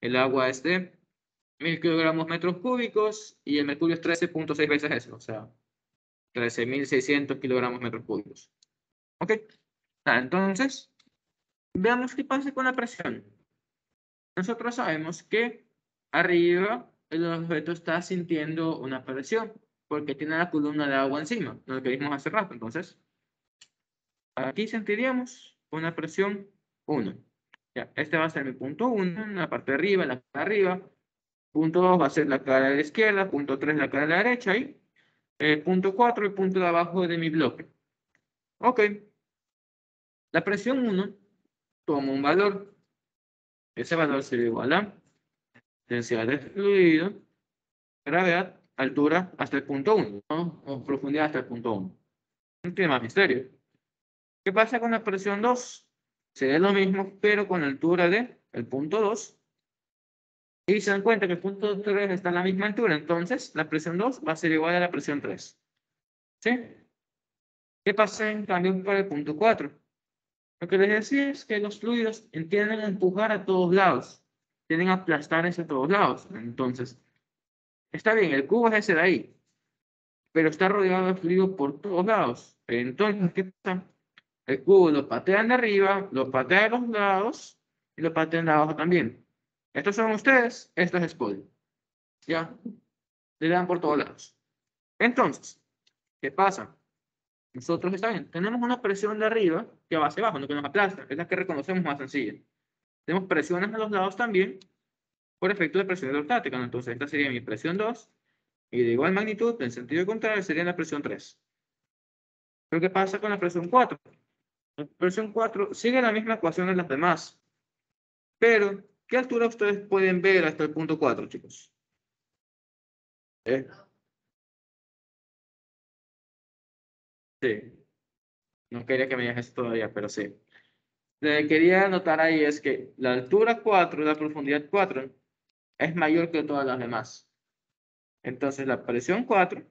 El agua es de 1000 kilogramos metros cúbicos y el mercurio es 13.6 veces eso, o sea, 13.600 kilogramos metros cúbicos. ¿Ok? Ah, entonces, veamos qué pasa con la presión. Nosotros sabemos que arriba el objeto está sintiendo una presión porque tiene la columna de agua encima, lo que vimos hace rato. Entonces, aquí sentiríamos una presión 1. Ya, este va a ser mi punto 1 en la parte de arriba, la parte de arriba. Punto 2 va a ser la cara de la izquierda, punto 3 la cara de la derecha y eh, punto 4 el punto de abajo de mi bloque. Ok. La presión 1 toma un valor. Ese valor sería igual a densidad de fluido, gravedad, altura hasta el punto 1, ¿no? o profundidad hasta el punto 1. No tiene más misterio. ¿Qué pasa con la presión 2? Sería lo mismo, pero con altura de punto 2. Y se dan cuenta que el punto 3 está a la misma altura, entonces la presión 2 va a ser igual a la presión 3. ¿Sí? ¿Qué pasa en cambio para el punto 4? Lo que les decía es que los fluidos tienden a empujar a todos lados, tienden a aplastar hacia todos lados. Entonces, está bien, el cubo es ese de ahí, pero está rodeado de fluido por todos lados. Entonces, ¿qué pasa? El cubo lo patean de arriba, lo patean de los lados y lo patean de abajo también. Estos son ustedes, esto es Spody. ¿Ya? Le dan por todos lados. Entonces, ¿qué pasa? Nosotros, está bien, tenemos una presión de arriba que va hacia abajo, no que nos aplasta, es la que reconocemos más sencilla. Tenemos presiones a los lados también por efecto de presión hidrostática. Entonces, esta sería mi presión 2 y de igual magnitud, en sentido contrario, sería la presión 3. Pero ¿qué pasa con la presión 4? La presión 4 sigue la misma ecuación de las demás. Pero, ¿qué altura ustedes pueden ver hasta el punto 4, chicos? ¿Eh? Sí. No quería que me digas eso todavía, pero sí. Lo que quería anotar ahí es que la altura 4 y la profundidad 4 es mayor que todas las demás. Entonces la presión 4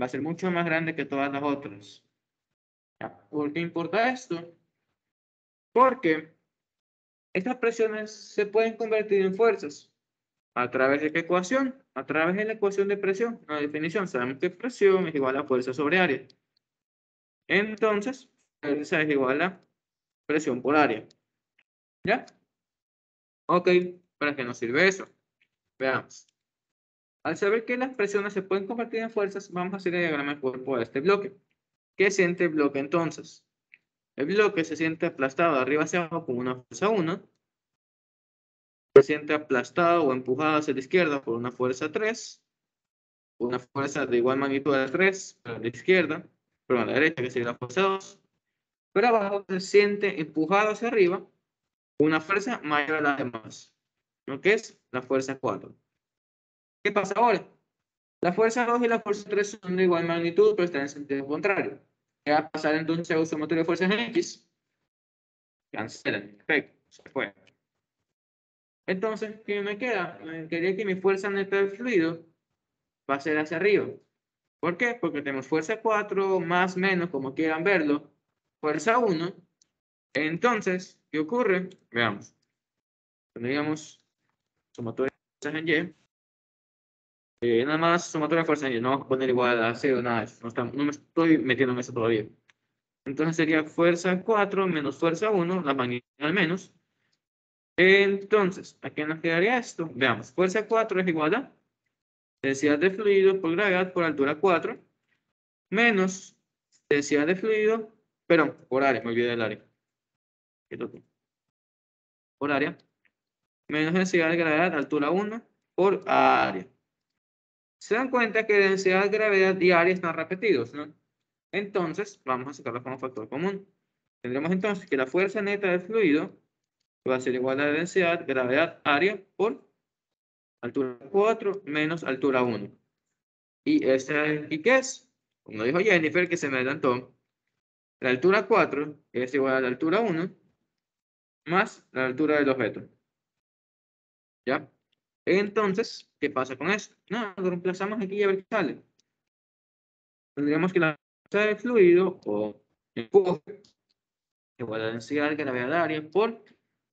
va a ser mucho más grande que todas las otras. ¿Por qué importa esto? Porque estas presiones se pueden convertir en fuerzas. ¿A través de qué ecuación? A través de la ecuación de presión. La definición, sabemos que presión es igual a fuerza sobre área. Entonces, fuerza es igual a presión por área. ¿Ya? Ok, ¿para qué nos sirve eso? Veamos. Al saber que las presiones se pueden convertir en fuerzas, vamos a hacer el diagrama de cuerpo de este bloque. ¿Qué siente el bloque entonces? El bloque se siente aplastado de arriba hacia abajo con una fuerza 1 se siente aplastado o empujado hacia la izquierda por una fuerza 3, una fuerza de igual magnitud a 3, pero a la izquierda, pero a la derecha, que sería la fuerza 2, pero abajo se siente empujado hacia arriba una fuerza mayor a la demás, ¿no? que es la fuerza 4. ¿Qué pasa ahora? La fuerza 2 y la fuerza 3 son de igual magnitud, pero están en sentido contrario. ¿Qué va a pasar entonces a uso motor de fuerzas en X? Cancelan, perfecto, se fue. Entonces, ¿qué me queda? Quería que mi fuerza neta del fluido va a ser hacia arriba. ¿Por qué? Porque tenemos fuerza 4 más menos, como quieran verlo, fuerza 1. Entonces, ¿qué ocurre? Veamos. Tendríamos sumatoria de fuerzas en Y. Eh, nada más sumatoria de fuerzas en Y. No vamos a poner igual a 0, nada. No, no me estoy metiendo en eso todavía. Entonces sería fuerza 4 menos fuerza 1, la magnitud al menos, entonces, ¿a qué nos quedaría esto? Veamos, fuerza 4 es igual a densidad de fluido por gravedad por altura 4 menos densidad de fluido, perdón, por área, me olvidé del área. Por área, menos densidad de gravedad altura 1 por área. Se dan cuenta que densidad, gravedad y área están repetidos, ¿no? Entonces, vamos a sacarlo como factor común. Tendremos entonces que la fuerza neta del fluido va a ser igual a la densidad, gravedad, área por altura 4 menos altura 1. ¿Y este aquí qué es? Como dijo Jennifer, que se me adelantó, la altura 4 es igual a la altura 1 más la altura del objeto. ¿Ya? Entonces, ¿qué pasa con esto? No, lo reemplazamos aquí y a ver qué sale. Tendríamos que la fuerza del fluido o empuje igual a la densidad de gravedad del área por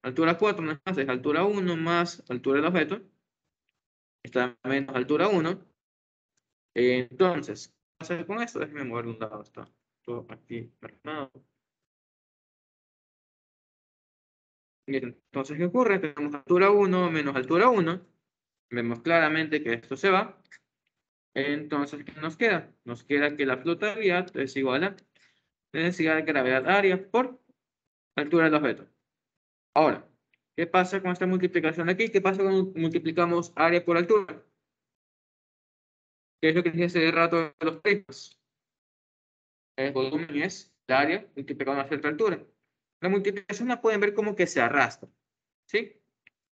altura 4 más es altura 1 más altura del objeto. Está menos altura 1. Entonces, ¿qué pasa con esto? Déjenme mover un lado. Está todo aquí Entonces, ¿qué ocurre? Tenemos altura 1 menos altura 1. Vemos claramente que esto se va. Entonces, ¿qué nos queda? Nos queda que la flotabilidad es igual a densidad de gravedad área por altura del objeto. Ahora, ¿qué pasa con esta multiplicación aquí? ¿Qué pasa cuando multiplicamos área por altura? ¿Qué es lo que dije hace rato de los papers? El volumen es el área multiplicado a cierta altura. La multiplicación la pueden ver como que se arrastra. ¿Sí?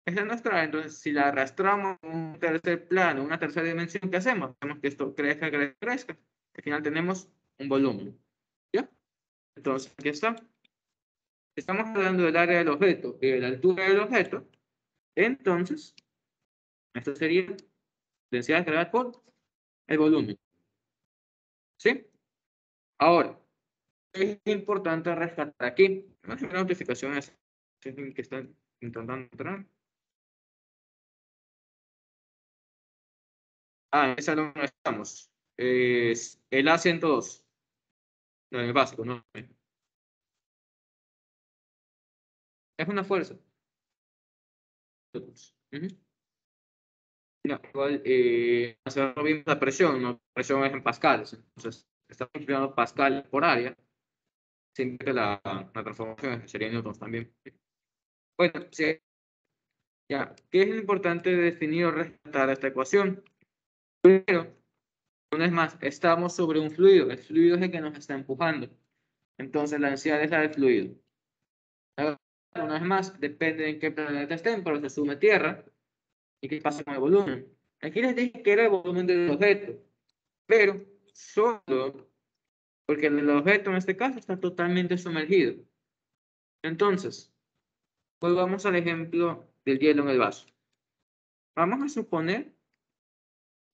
Esa es nuestra. Entonces, si la arrastramos a un tercer plano, una tercera dimensión, ¿qué hacemos? Hacemos que esto crezca, crezca, crezca. Al final tenemos un volumen. ¿Ya? Entonces, aquí está. Estamos hablando del área del objeto y de la altura del objeto. Entonces, esto sería densidad de gravedad por el volumen. ¿Sí? Ahora, es importante rescatar aquí. Una notificación es que están intentando entrar. Ah, esa no estamos. Es el A102. No, el básico, no. Es una fuerza. No, igual, eh, vimos la presión, ¿no? La presión es en pascales. Entonces, estamos estudiando pascal por área. Siempre la, la transformación sería newtons también. Bueno, sí. Ya, ¿qué es lo importante de definir o rescatar esta ecuación? Primero, una vez más, estamos sobre un fluido. El fluido es el que nos está empujando. Entonces, la densidad es la del fluido. Una vez más, depende en qué planeta estén, pero se sume tierra. ¿Y qué pasa con el volumen? Aquí les dije que era el volumen del objeto, pero solo porque el objeto en este caso está totalmente sumergido. Entonces, volvamos al ejemplo del hielo en el vaso. Vamos a suponer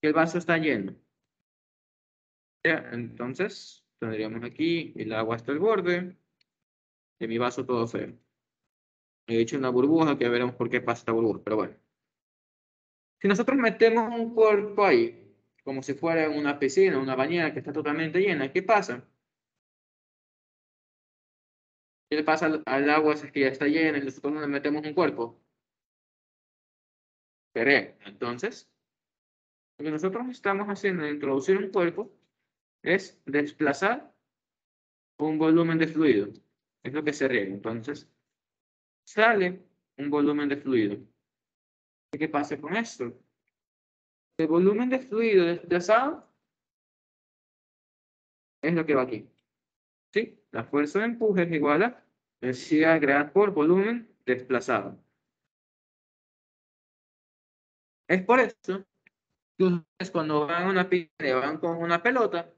que el vaso está lleno. entonces, tendríamos aquí el agua hasta el borde y mi vaso todo feo. He hecho una burbuja que veremos por qué pasa esta burbuja, pero bueno. Si nosotros metemos un cuerpo ahí, como si fuera una piscina, una bañera que está totalmente llena, ¿qué pasa? ¿Qué le pasa al, agua si es que ya está llena y nosotros le metemos un cuerpo? Correcto. Entonces, lo que nosotros estamos haciendo al introducir un cuerpo es desplazar un volumen de fluido. Es lo que se riega. Entonces, sale un volumen de fluido. ¿Qué pasa con esto? El volumen de fluido desplazado es lo que va aquí. ¿Sí? La fuerza de empuje es igual a densidad creada por volumen desplazado. Es por eso que ustedes cuando van a una piscina van con una pelota,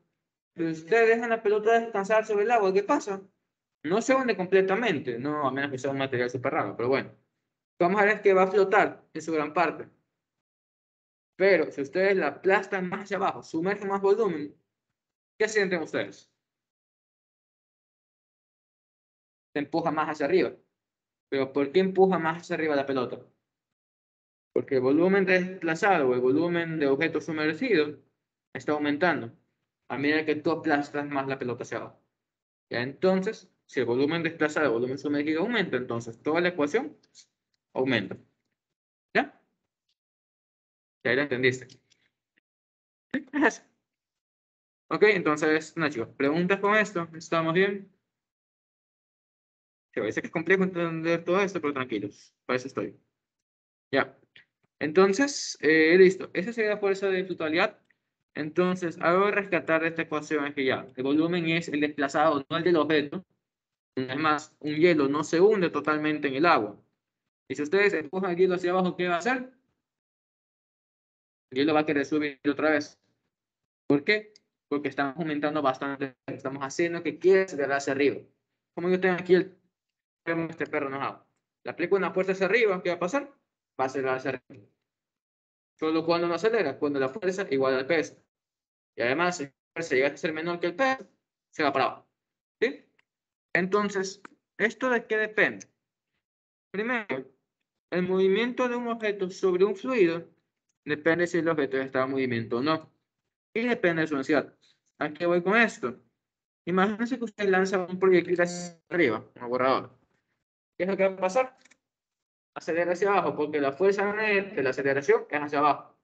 si ustedes dejan la pelota descansar sobre el agua, ¿qué pasa? No se hunde completamente, no, a menos que sea un material súper raro, pero bueno. Vamos a ver que va a flotar en su gran parte. Pero si ustedes la aplastan más hacia abajo, sumergen más volumen, ¿qué sienten ustedes? Se empuja más hacia arriba. Pero ¿por qué empuja más hacia arriba la pelota? Porque el volumen desplazado o el volumen de objeto sumergido está aumentando a medida que tú aplastas más la pelota hacia abajo. Ya entonces, si el volumen desplazado, el volumen sumergido aumenta, entonces toda la ecuación aumenta. ¿Ya? Lo entendiste. Ok, entonces, no chicos, preguntas con esto, ¿estamos bien? Sí, parece que es complejo entender todo esto, pero tranquilos, para eso estoy. Ya. Entonces, eh, listo. Esa sería la fuerza de totalidad. Entonces, algo de rescatar de esta ecuación es que ya, el volumen es el desplazado, no el del objeto. Además, un hielo no se hunde totalmente en el agua. Y si ustedes empujan el hielo hacia abajo, ¿qué va a hacer? El hielo va a querer subir otra vez. ¿Por qué? Porque estamos aumentando bastante, estamos haciendo que quiera acelerar hacia arriba. Como yo tengo aquí el este perro enojado. Le aplico una fuerza hacia arriba, ¿qué va a pasar? Va a acelerar hacia arriba. Solo cuando no acelera, cuando la fuerza igual al peso. Y además, si la fuerza llega a ser menor que el peso, se va para abajo. ¿Sí? Entonces, ¿esto de qué depende? Primero, el movimiento de un objeto sobre un fluido depende si el objeto está en movimiento o no. Y depende de su densidad. ¿A qué voy con esto? Imagínense que usted lanza un proyectil hacia arriba, un borrador. ¿Qué es lo que va a pasar? Acelera hacia abajo, porque la fuerza de la aceleración es hacia abajo.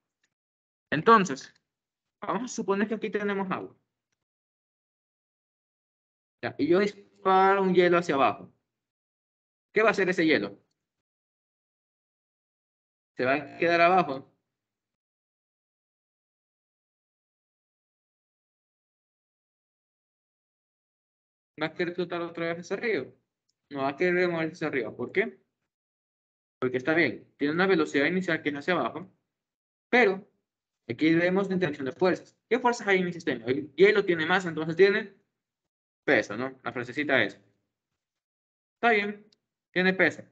Entonces, vamos a suponer que aquí tenemos agua. Y yo disparo un hielo hacia abajo. ¿Qué va a hacer ese hielo? Se va a quedar abajo. Va a querer flotar otra vez hacia arriba. No va a querer moverse hacia arriba. ¿Por qué? Porque está bien. Tiene una velocidad inicial que es hacia abajo. Pero aquí vemos la interacción de fuerzas. ¿Qué fuerzas hay en mi sistema? El hielo tiene masa, entonces tiene peso, ¿no? La frasecita es. Está bien. Tiene peso.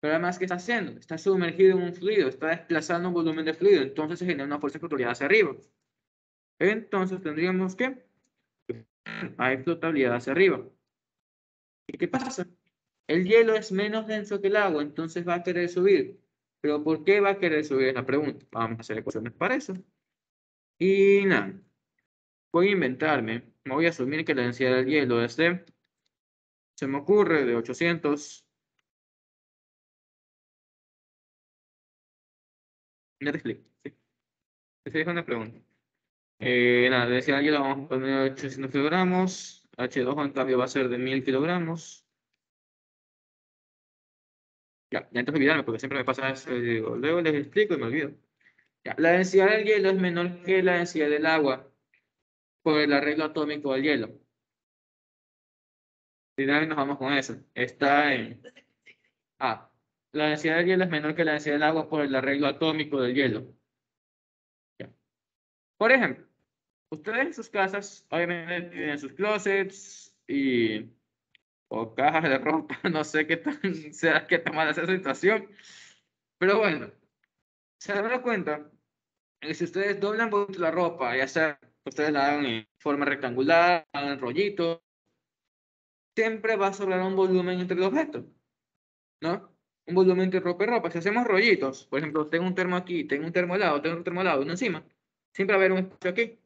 Pero además, ¿qué está haciendo? Está sumergido en un fluido, está desplazando un volumen de fluido, entonces se genera una fuerza flotabilidad hacia arriba. Entonces tendríamos que hay flotabilidad hacia arriba. ¿Y qué pasa? El hielo es menos denso que el agua, entonces va a querer subir. ¿Pero por qué va a querer subir? Es la pregunta. Vamos a hacer ecuaciones para eso. Y nada. Voy a inventarme. Me voy a asumir que la densidad del hielo es de... Se me ocurre de 800 Ya te explico. Sí. Esa es una pregunta. Eh, nada, decía aquí lo vamos a poner 800 kilogramos. H2 en cambio va a ser de 1000 kilogramos. Ya, ya entonces olvidarme porque siempre me pasa eso. Digo, luego les explico y me olvido. Ya, la densidad del hielo es menor que la densidad del agua por el arreglo atómico del hielo. Y nos vamos con eso. Está en A la densidad del hielo es menor que la densidad del agua por el arreglo atómico del hielo. Por ejemplo, ustedes en sus casas, obviamente tienen sus closets y o cajas de ropa, no sé qué tan sea qué tan esa situación, pero bueno, se dan cuenta que si ustedes doblan la ropa, ya sea ustedes la hagan en forma rectangular, hagan rollito, siempre va a sobrar un volumen entre los objetos, ¿no? un volumen de ropa y ropa. Si hacemos rollitos, por ejemplo, tengo un termo aquí, tengo un termo al lado, tengo un termo al lado, uno encima, siempre va a haber un espacio aquí.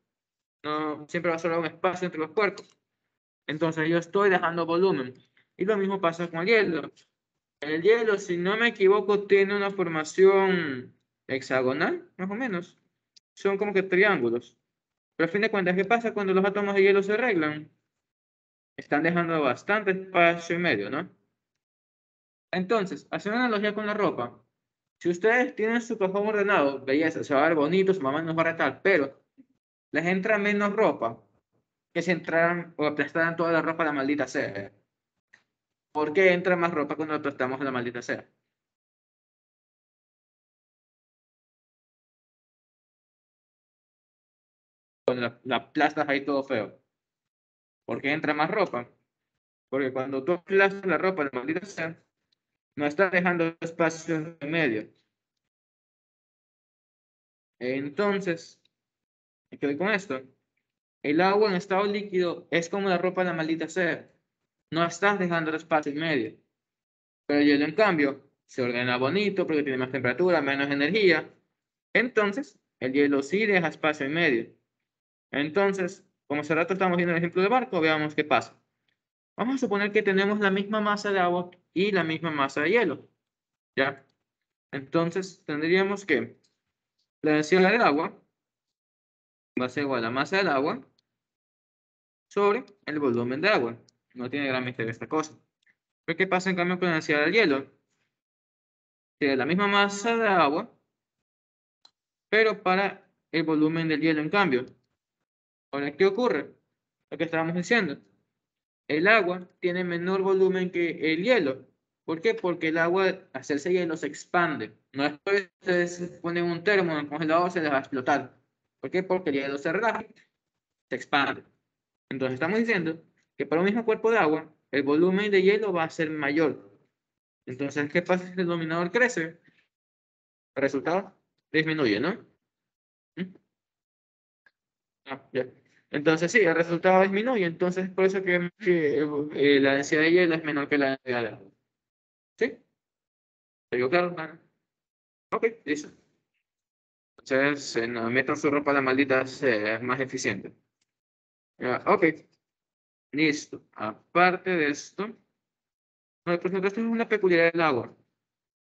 No, siempre va a sobrar un espacio entre los cuerpos. Entonces yo estoy dejando volumen. Y lo mismo pasa con el hielo. El hielo, si no me equivoco, tiene una formación hexagonal, más o menos. Son como que triángulos. Pero a fin de cuentas, ¿qué pasa cuando los átomos de hielo se arreglan? Están dejando bastante espacio y medio, ¿no? Entonces, haciendo analogía con la ropa, si ustedes tienen su cajón ordenado, belleza, se va a ver bonito, su mamá nos va a retar, pero les entra menos ropa que si entraran o aplastaran toda la ropa a la maldita sea. ¿Por qué entra más ropa cuando aplastamos a la maldita sea? Cuando la, la aplastas ahí todo feo. ¿Por qué entra más ropa? Porque cuando tú aplastas la ropa a la maldita sea, no está dejando espacio en medio. Entonces, ¿qué voy con esto? El agua en estado líquido es como la ropa de la maldita sea. No estás dejando el espacio en medio. Pero el hielo, en cambio, se ordena bonito porque tiene más temperatura, menos energía. Entonces, el hielo sí deja espacio en medio. Entonces, como hace rato estamos viendo el ejemplo de barco, veamos qué pasa. Vamos a suponer que tenemos la misma masa de agua y la misma masa de hielo. ¿Ya? Entonces tendríamos que la densidad del agua va a ser igual a la masa del agua sobre el volumen de agua. No tiene gran misterio esta cosa. Pero ¿qué pasa en cambio con la densidad del hielo? Tiene la misma masa de agua, pero para el volumen del hielo en cambio. Ahora, ¿qué ocurre? Lo que estábamos diciendo el agua tiene menor volumen que el hielo. ¿Por qué? Porque el agua, hacerse hielo, se expande. No después ustedes ponen un termo en el congelador, se les va a explotar. ¿Por qué? Porque el hielo se relaja se expande. Entonces estamos diciendo que para un mismo cuerpo de agua, el volumen de hielo va a ser mayor. Entonces, ¿qué pasa si el denominador crece? El resultado disminuye, ¿no? ¿Mm? Ah. Entonces, sí, el resultado disminuye. Entonces, por eso que, eh, la densidad de hielo es menor que la densidad de agua. ¿Sí? ¿Te digo? Claro. Ok, listo. Entonces, eh, metan su ropa a la maldita es más eficiente. Ok. Listo. Aparte de esto, bueno, por ejemplo, esto es una peculiaridad del agua.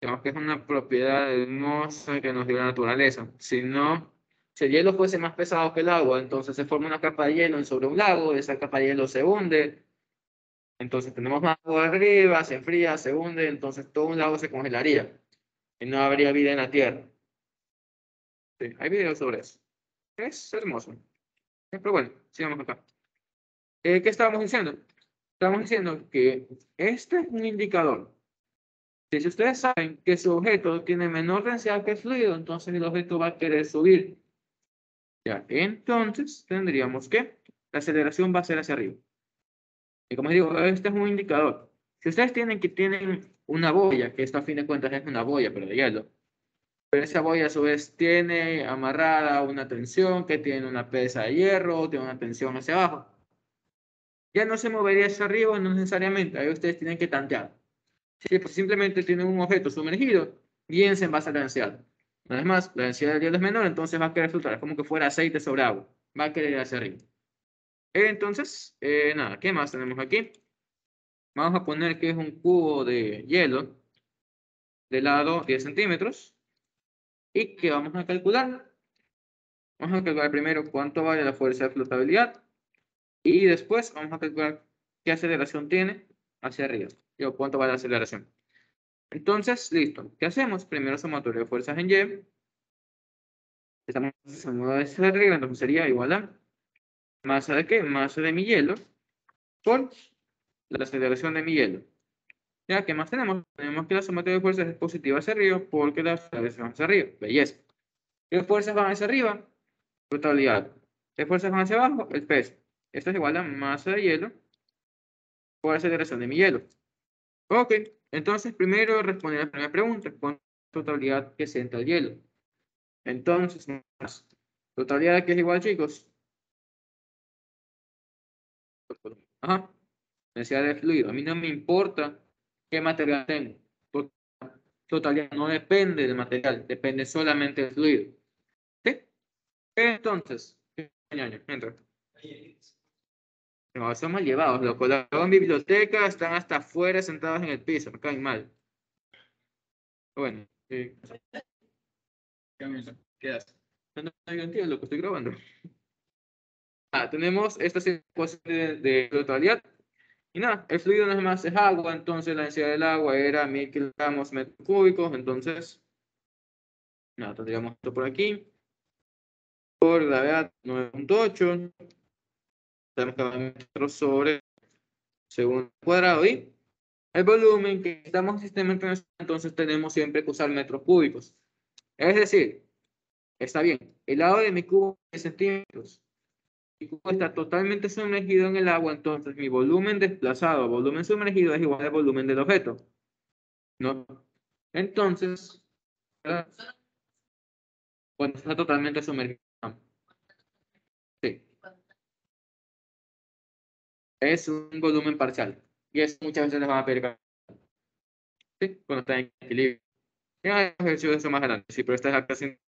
Digamos que es una propiedad hermosa que nos dio la naturaleza. Si no, si el hielo fuese más pesado que el agua, entonces se forma una capa de hielo sobre un lago, esa capa de hielo se hunde, entonces tenemos más agua arriba, se enfría, se hunde, entonces todo un lago se congelaría y no habría vida en la Tierra. Sí, hay videos sobre eso. Es hermoso. Pero bueno, sigamos acá. Eh, ¿Qué estábamos diciendo? Estamos diciendo que este es un indicador. Si ustedes saben que su objeto tiene menor densidad que el fluido, entonces el objeto va a querer subir. Ya, entonces tendríamos que la aceleración va a ser hacia arriba. Y como digo, este es un indicador. Si ustedes tienen que tienen una boya, que esto a fin de cuentas es una boya, pero de hielo, pero esa boya a su vez tiene amarrada una tensión que tiene una pesa de hierro, tiene una tensión hacia abajo. Ya no se movería hacia arriba, no necesariamente. Ahí ustedes tienen que tantear. Si pues simplemente tienen un objeto sumergido, bien se basa a la densidad. Además, la densidad del hielo es menor, entonces va a querer flotar. Como que fuera aceite sobre agua. Va a querer ir hacia arriba. Entonces, eh, nada, ¿qué más tenemos aquí? Vamos a poner que es un cubo de hielo de lado 10 centímetros y que vamos a calcular. Vamos a calcular primero cuánto vale la fuerza de flotabilidad y después vamos a calcular qué aceleración tiene hacia arriba. Yo, cuánto vale la aceleración. Entonces, listo. ¿Qué hacemos? Primero sumatorio de fuerzas en Y. Estamos haciendo hacia arriba, entonces sería igual a masa de qué? Masa de mi hielo por la aceleración de mi hielo. Ya, ¿qué más tenemos? Tenemos que la sumatoria de fuerzas es positiva hacia arriba porque la aceleración van hacia arriba. Belleza. ¿Qué fuerzas van hacia arriba? Totalidad. ¿Qué fuerzas van hacia abajo? El peso. Esto es igual a masa de hielo por aceleración de mi hielo. Ok, entonces primero responder a la primera pregunta. ¿Cuánta totalidad que sienta el hielo? Entonces, más. Totalidad que es igual, chicos. Ajá. Densidad de fluido. A mí no me importa qué material tengo. Totalidad no depende del material, depende solamente del fluido. ¿Sí? Entonces, entra. No, son mal llevados, loco. Los en biblioteca están hasta afuera sentados en el piso, me caen mal. Bueno, ¿qué haces? No, no, no lo que estoy grabando. Ah, tenemos esta situación de totalidad y nada, el fluido no es más, es agua, entonces la densidad del agua era 1000 kilogramos metros cúbicos, entonces, nada, tendríamos esto por aquí. Por gravedad 9.8, tenemos que metros sobre segundo cuadrado y el volumen que estamos sistema entonces tenemos siempre que usar metros cúbicos. Es decir, está bien, el lado de mi cubo es centímetros, está totalmente sumergido en el agua, entonces mi volumen desplazado, volumen sumergido es igual al volumen del objeto. ¿No? Entonces, cuando está totalmente sumergido. Sí. Es un volumen parcial. Y eso muchas veces les van a pedir. Sí, cuando está en equilibrio. Hay ejercicio de eso más adelante, sí, pero esta es acá sin.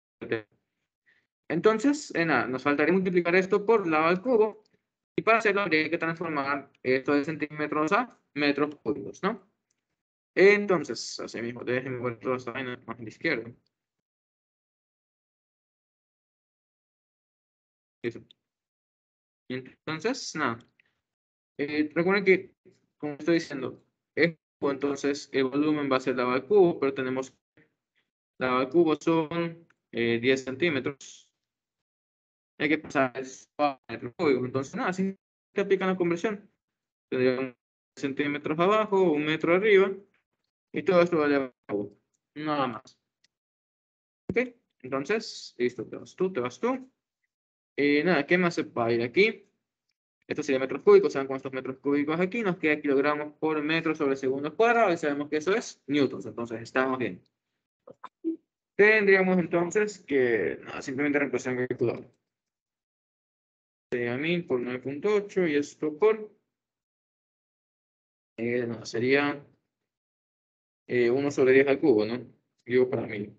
Entonces, en nada, nos faltaría multiplicar esto por lado al cubo. Y para hacerlo habría que transformar esto de centímetros a metros cúbicos, ¿no? Entonces, así mismo, déjenme poner toda esta vaina más a izquierda. Entonces, nada. Eh, recuerden que, como estoy diciendo, entonces el volumen va a ser lado al cubo, pero tenemos lado al cubo son eh, 10 centímetros hay que pasar a metros cúbicos. Entonces, nada, así que aplican la conversión. Tendríamos centímetros abajo, un metro arriba, y todo esto vale abajo. Nada más. Ok, entonces, listo, te vas tú, te vas tú. Eh, nada, ¿qué más se va a ir aquí? Esto sería metros cúbicos, ¿saben cuántos metros cúbicos aquí? Nos queda kilogramos por metro sobre segundo cuadrado y sabemos que eso es newtons, entonces estamos bien. Tendríamos entonces que, nada, simplemente reemplazar en calculador. Sería 1000 por 9.8 y esto por, eh, no, sería eh, 1 sobre 10 al cubo, ¿no? Digo para 1000.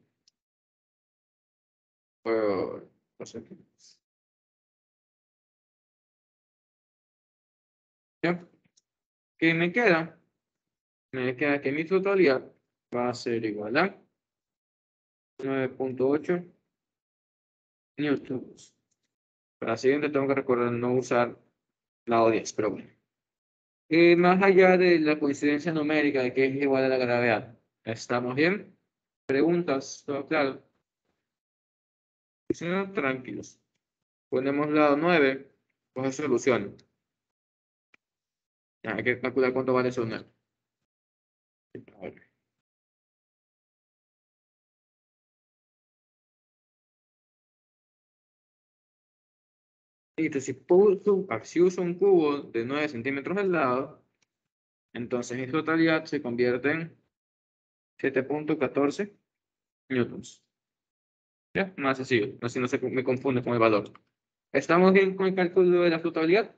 Por, no sé qué. ¿Ya? ¿Qué me queda? Me queda que mi totalidad va a ser igual a 9.8 newtons. Para la siguiente tengo que recordar no usar la odias, pero bueno. Y más allá de la coincidencia numérica de que es igual a la gravedad, ¿estamos bien? ¿Preguntas? ¿Todo claro? Si no, tranquilos. Ponemos lado 9, coge solución. Hay que calcular cuánto vale eso 9. Si, puso- si uso un cubo de 9 centímetros al lado, entonces mi totalidad se convierte en 7.14 newtons. ¿Ya? Más sencillo, así no se me confunde con el valor. ¿Estamos bien con el cálculo de la flotabilidad?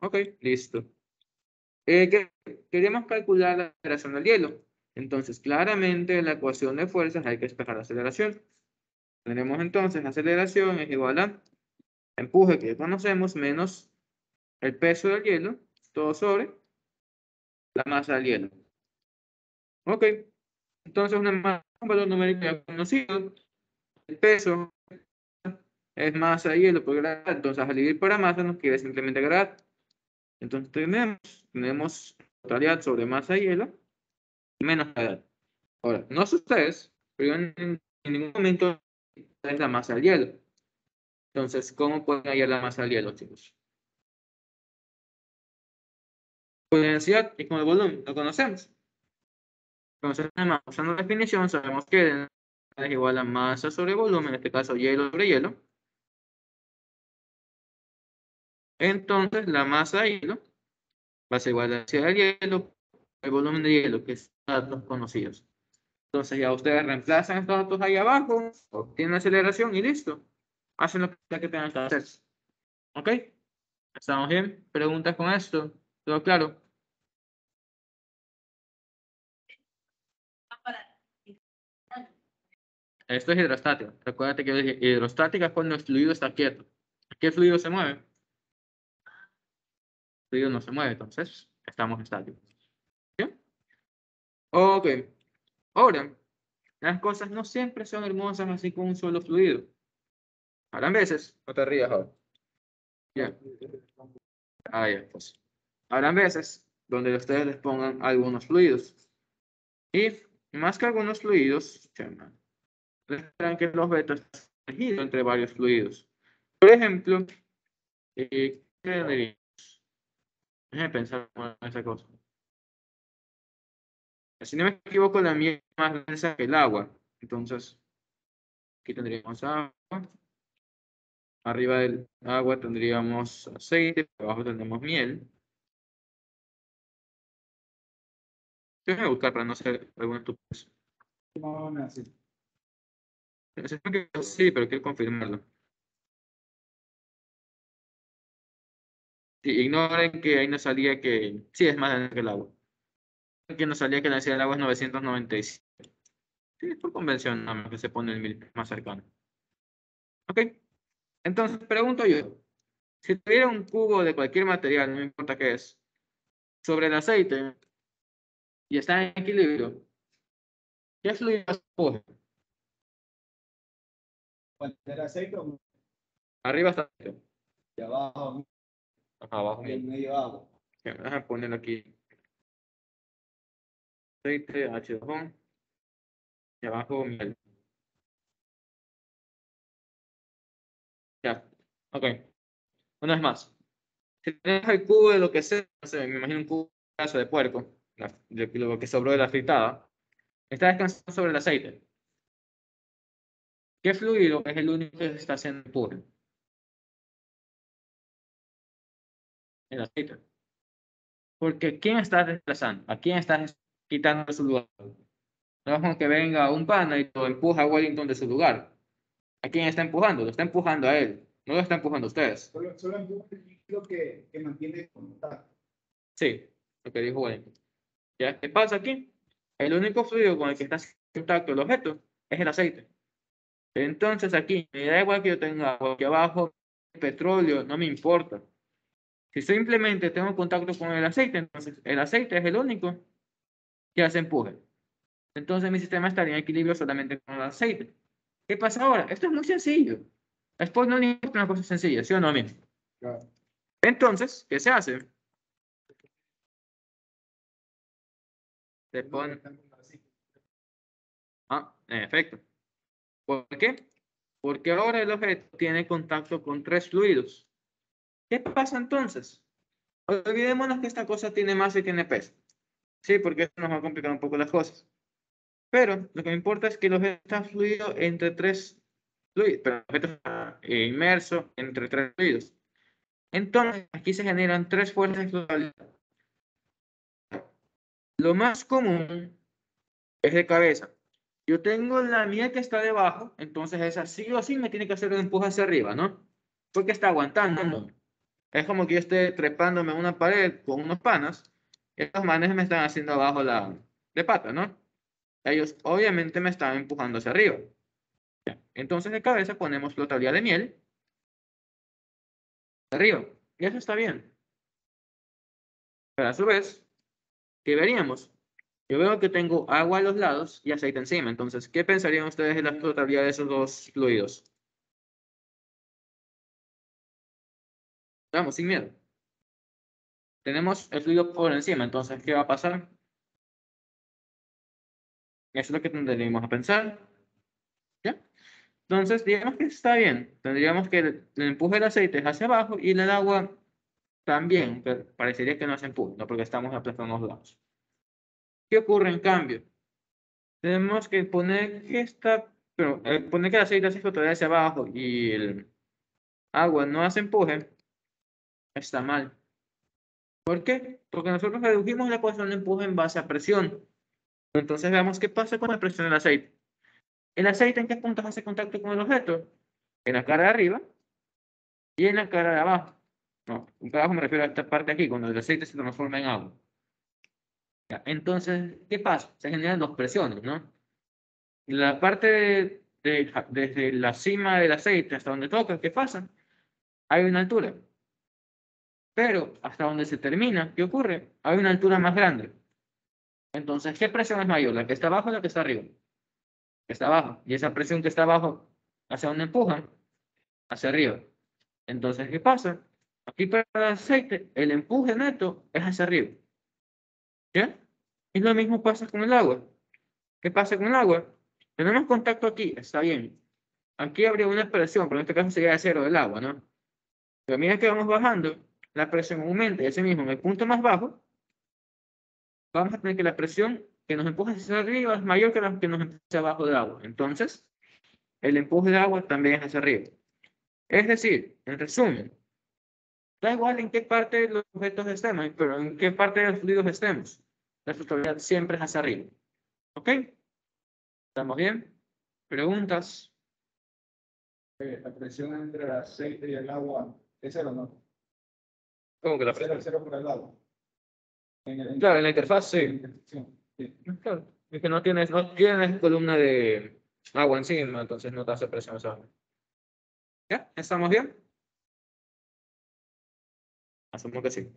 Ok, listo. Eh, ¿qué? Queremos calcular la aceleración del hielo. Entonces, claramente, en la ecuación de fuerzas hay que despejar la aceleración. Tenemos entonces aceleración es igual a empuje que conocemos menos el peso del hielo, todo sobre la masa del hielo. Ok, entonces una un valor numérico ya conocido, el peso es masa de hielo por grado, entonces al dividir por la masa nos quiere simplemente grado. Entonces tenemos, tenemos totalidad sobre masa de hielo menos gravedad. Ahora, no sé ustedes, pero en, en ningún momento es la masa del hielo. Entonces, ¿cómo pueden hallar la masa del hielo, chicos? Con la densidad y con el volumen, lo conocemos. Entonces, además, usando la definición, sabemos que densidad es igual a masa sobre volumen, en este caso hielo sobre hielo. Entonces, la masa de hielo va a ser igual a la densidad del hielo, el volumen de hielo, que son datos conocidos. Entonces, ya ustedes reemplazan estos datos ahí abajo, obtienen aceleración y listo. Hacen lo que tengan que hacer. ¿Ok? ¿Estamos bien? ¿Preguntas con esto? ¿Todo claro? Esto es hidrostática. Recuérdate que hidrostática es cuando el fluido está quieto. ¿Qué fluido se mueve? El fluido no se mueve, entonces estamos estáticos. Ok. Ahora, las cosas no siempre son hermosas así con un solo fluido. Habrán veces, no te rías ahora. Ya. Ah, ya, pues. Habrán veces donde ustedes les pongan algunos fluidos. Y más que algunos fluidos, tendrán que los vetos elegidos entre varios fluidos. Por ejemplo, eh, ¿qué tendríamos? Déjenme pensar en esa cosa. Si no me equivoco, la miel es más densa que el agua. Entonces, aquí tendríamos agua. Arriba del agua tendríamos aceite, abajo tendremos miel. Déjame buscar para no hacer alguna estupidez. Sí, pero quiero confirmarlo. Sí, ignoren que ahí nos salía que sí es más densa que el agua. Aquí nos salía que la densidad del agua es 997. Sí, es por convención nada más que se pone el mil más cercano. Ok. Entonces, pregunto yo, si tuviera un cubo de cualquier material, no importa qué es, sobre el aceite y está en equilibrio, ¿qué fluido escoge? ¿El aceite o Arriba está aceite. y abajo? Ajá, abajo En miel. medio agua. Déjame ponerlo aquí. Aceite, H2O. Y abajo miel. Ya, ok. Una vez más. Si tenemos el cubo de lo que sea, me imagino un cubo de de puerco, de lo que sobró de la fritada, está descansando sobre el aceite. ¿Qué fluido es el único que está haciendo empuje? El aceite. Porque ¿quién está desplazando? ¿A quién estás quitando su lugar? No es como que venga un pana y lo empuja a Wellington de su lugar. ¿A quién está empujando? Lo está empujando a él. No lo está empujando a ustedes. Solo, solo empuja el líquido que, que mantiene contacto. Sí, lo que dijo Wellington. ¿Ya? ¿Qué pasa aquí? El único fluido con el que está en contacto el objeto es el aceite. Entonces aquí, me da igual que yo tenga aquí abajo, petróleo, no me importa. Si simplemente tengo contacto con el aceite, entonces el aceite es el único que hace empuje. Entonces mi sistema estaría en equilibrio solamente con el aceite. ¿Qué pasa ahora? Esto es muy sencillo. Después no es una cosa sencilla, ¿sí o no, amigo? Claro. Entonces, ¿qué se hace? Se pone... Ah, en efecto. ¿Por qué? Porque ahora el objeto tiene contacto con tres fluidos. ¿Qué pasa entonces? Olvidémonos que esta cosa tiene masa y tiene peso. Sí, porque eso nos va a complicar un poco las cosas. Pero lo que me importa es que el objeto está fluido entre tres fluidos, pero el objeto está eh, inmerso entre tres fluidos. Entonces, aquí se generan tres fuerzas de flotabilidad. Lo más común es de cabeza. Yo tengo la mía que está debajo, entonces esa sí o sí me tiene que hacer un empuje hacia arriba, ¿no? Porque está aguantando. Es como que yo esté trepándome a una pared con unos panas, y estos manes me están haciendo abajo la de pata, ¿no? Ellos obviamente me están empujando hacia arriba. Entonces de cabeza ponemos flotabilidad de miel arriba. Y eso está bien. Pero a su vez, ¿qué veríamos? Yo veo que tengo agua a los lados y aceite encima. Entonces, ¿qué pensarían ustedes de la flotabilidad de esos dos fluidos? Vamos, sin miedo. Tenemos el fluido por encima, entonces, ¿qué va a pasar? Eso es lo que tendríamos a pensar. ¿Ya? Entonces, digamos que está bien. Tendríamos que el, el empuje del aceite es hacia abajo y el agua también, pero parecería que no se empuje, ¿no? porque estamos aplastando los lados. ¿Qué ocurre en cambio? Tenemos que poner que esta, pero eh, poner que el aceite hace flotabilidad hacia abajo y el agua no hace empuje, está mal. ¿Por qué? Porque nosotros redujimos la ecuación de empuje en base a presión. Entonces veamos qué pasa con la presión del aceite. ¿El aceite en qué puntos hace contacto con el objeto? En la cara de arriba y en la cara de abajo. No, en abajo me refiero a esta parte aquí, cuando el aceite se transforma en agua. Ya, Entonces, ¿qué pasa? Se generan dos presiones, ¿no? La parte de, de- desde la cima del aceite hasta donde toca, ¿qué pasa? Hay una altura. Pero hasta donde se termina, ¿qué ocurre? Hay una altura más grande. Entonces, ¿qué presión es mayor? ¿La que está abajo o la que está arriba? Está abajo. Y esa presión que está abajo, ¿hacia dónde empujan? Hacia arriba. Entonces, ¿qué pasa? Aquí para el aceite, el empuje neto es hacia arriba. ¿Ya? Y lo mismo pasa con el agua. ¿Qué pasa con el agua? Tenemos contacto aquí, está bien. Aquí habría una presión, pero en este caso sería de cero del agua, ¿no? Pero mira que vamos bajando, la presión aumenta, ese mismo, en el punto más bajo, vamos a tener que la presión que nos empuja hacia arriba es mayor que la que nos empuja hacia abajo del agua. Entonces, el empuje de agua también es hacia arriba. Es decir, en resumen, da igual en qué parte de los objetos estemos, pero en qué parte de los fluidos estemos, la flotabilidad siempre es hacia arriba. ¿Ok? ¿Estamos bien? ¿Preguntas? Eh, La presión entre el aceite y el agua es cero, ¿no? ¿Cómo que la Cero, cero por el agua. Claro, en la interfaz sí. sí. Claro, es que no tienes, no tienes columna de agua encima, entonces no te hace presión. ¿Ya? ¿Estamos bien? Asumo que sí.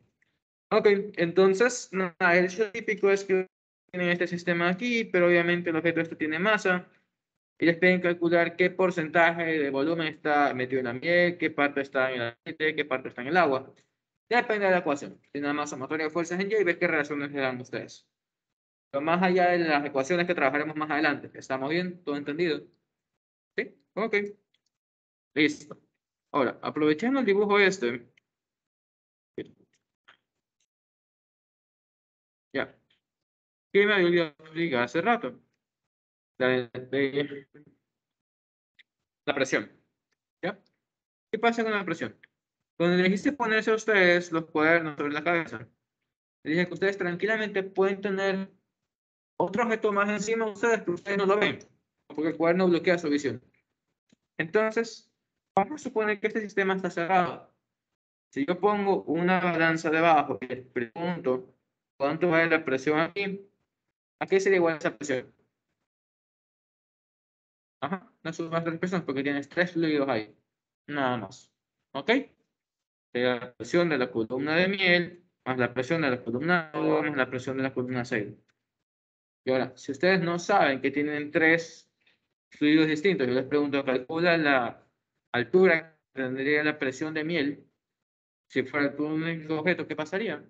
Ok, entonces, nada, el hecho típico es que tienen este sistema aquí, pero obviamente el objeto este tiene masa, y les piden calcular qué porcentaje de volumen está metido en la miel, qué parte está en el aceite, qué parte está en el agua. Depende de la ecuación. Si nada más sumatoria de fuerzas en Y y ves qué relaciones le dan ustedes. Pero más allá de las ecuaciones que trabajaremos más adelante. ¿Estamos bien? ¿Todo entendido? ¿Sí? Ok. Listo. Ahora, aprovechando el dibujo este. Ya. ¿Qué me había olvidado hace rato? La de- de- la presión. ¿Ya? ¿Qué pasa con la presión? Cuando dijiste ponerse a ustedes los cuadernos sobre la cabeza, dije que ustedes tranquilamente pueden tener otro objeto más encima de ustedes, pero ustedes no lo ven, porque el cuaderno bloquea su visión. Entonces, vamos a suponer que este sistema está cerrado. Si yo pongo una balanza debajo y les pregunto cuánto vale la presión aquí, ¿a qué sería igual esa presión? Ajá, no sumas tres presiones porque tienes tres fluidos ahí. Nada más. ¿Ok? La presión de la columna de miel, más la presión de la columna agua, más la presión de la columna aceite. Y ahora, si ustedes no saben que tienen tres fluidos distintos, yo les pregunto, calcula la altura que tendría la presión de miel. Si fuera tu único objeto, ¿qué pasaría?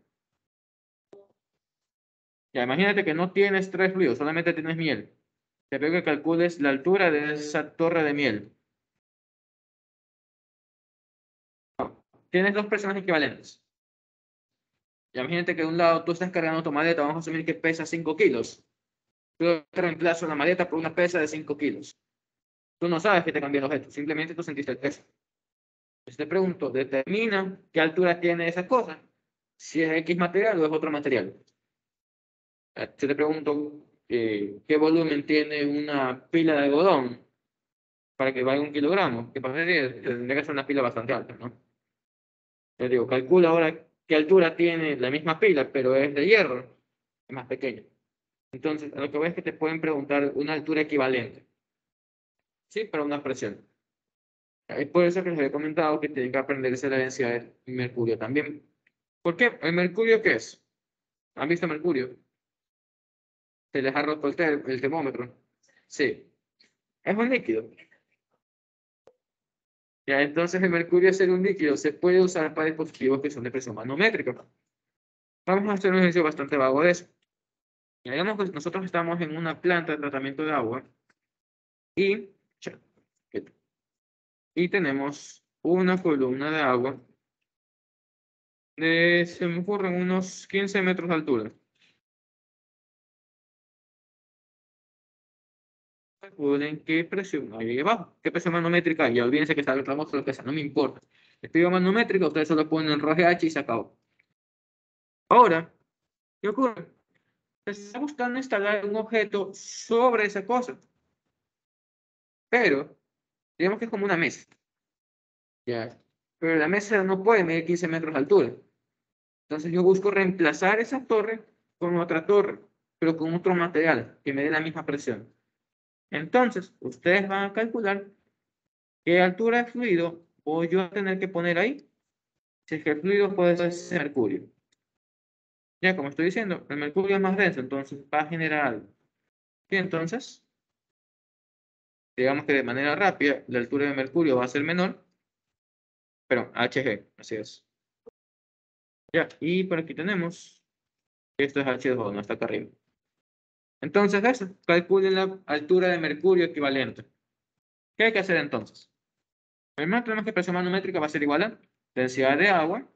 Ya, imagínate que no tienes tres fluidos, solamente tienes miel. Te pido que calcules la altura de esa torre de miel. Tienes dos presiones equivalentes. Ya imagínate que de un lado tú estás cargando tu maleta, vamos a asumir que pesa 5 kilos. Yo te reemplazo la maleta por una pesa de 5 kilos. Tú no sabes que te cambié el objeto, simplemente tú sentiste el peso. Entonces te pregunto, determina qué altura tiene esa cosa, si es X material o es otro material. Te pregunto eh, qué volumen tiene una pila de algodón para que valga un kilogramo, ¿qué pasaría? Tendría que ser una pila bastante alta, ¿no? Te digo, calcula ahora qué altura tiene la misma pila, pero es de hierro, es más pequeña. Entonces, lo que ves es que te pueden preguntar una altura equivalente. Sí, para una presión. Es por eso que les había comentado que tienen que aprenderse la densidad del mercurio también. ¿Por qué? ¿El mercurio qué es? ¿Han visto mercurio? ¿Se les ha roto el, ter- el termómetro? Sí. Es un líquido. Ya, entonces el mercurio, ser un líquido, se puede usar para dispositivos que son de presión manométrica. Vamos a hacer un ejercicio bastante vago de eso. Ya digamos que nosotros estamos en una planta de tratamiento de agua y, y tenemos una columna de agua de, se me ocurren, unos 15 metros de altura. Calculen qué presión hay abajo, qué presión manométrica hay. Ya olvídense que el termómetro, lo que sea, no me importa. Pido manométrica, ustedes solo ponen roje H y se acabó. Ahora, ¿qué ocurre? Se está buscando instalar un objeto sobre esa cosa. Pero, digamos que es como una mesa. Ya. Pero la mesa no puede medir 15 metros de altura. Entonces yo busco reemplazar esa torre con otra torre, pero con otro material que me dé la misma presión. Entonces, ustedes van a calcular qué altura de fluido voy yo a tener que poner ahí. Si es que el fluido puede ser mercurio. Ya, como estoy diciendo, el mercurio es más denso, entonces va a generar algo. Y entonces, digamos que de manera rápida, la altura de mercurio va a ser menor, pero Hg, así es. Ya, y por aquí tenemos, esto es H2O, no está acá arriba. Entonces, eso, calculen la altura de mercurio equivalente. ¿Qué hay que hacer entonces? Primero tenemos que presión manométrica va a ser igual a densidad de agua,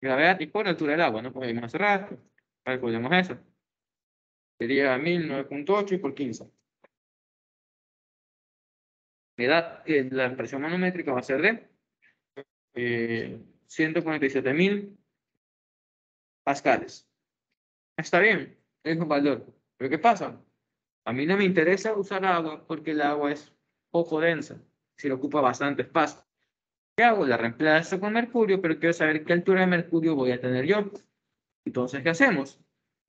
gravedad y por altura del agua, ¿no? Podemos hacer rato, calculemos eso. Sería 1009.8 y por 15. Me da que la presión manométrica va a ser de eh, 147.000 pascales. Está bien, es un valor. Pero ¿qué pasa? A mí no me interesa usar agua porque el agua es poco densa, si le ocupa bastante espacio. ¿Qué hago? La reemplazo con mercurio, pero quiero saber qué altura de mercurio voy a tener yo. Entonces, ¿qué hacemos?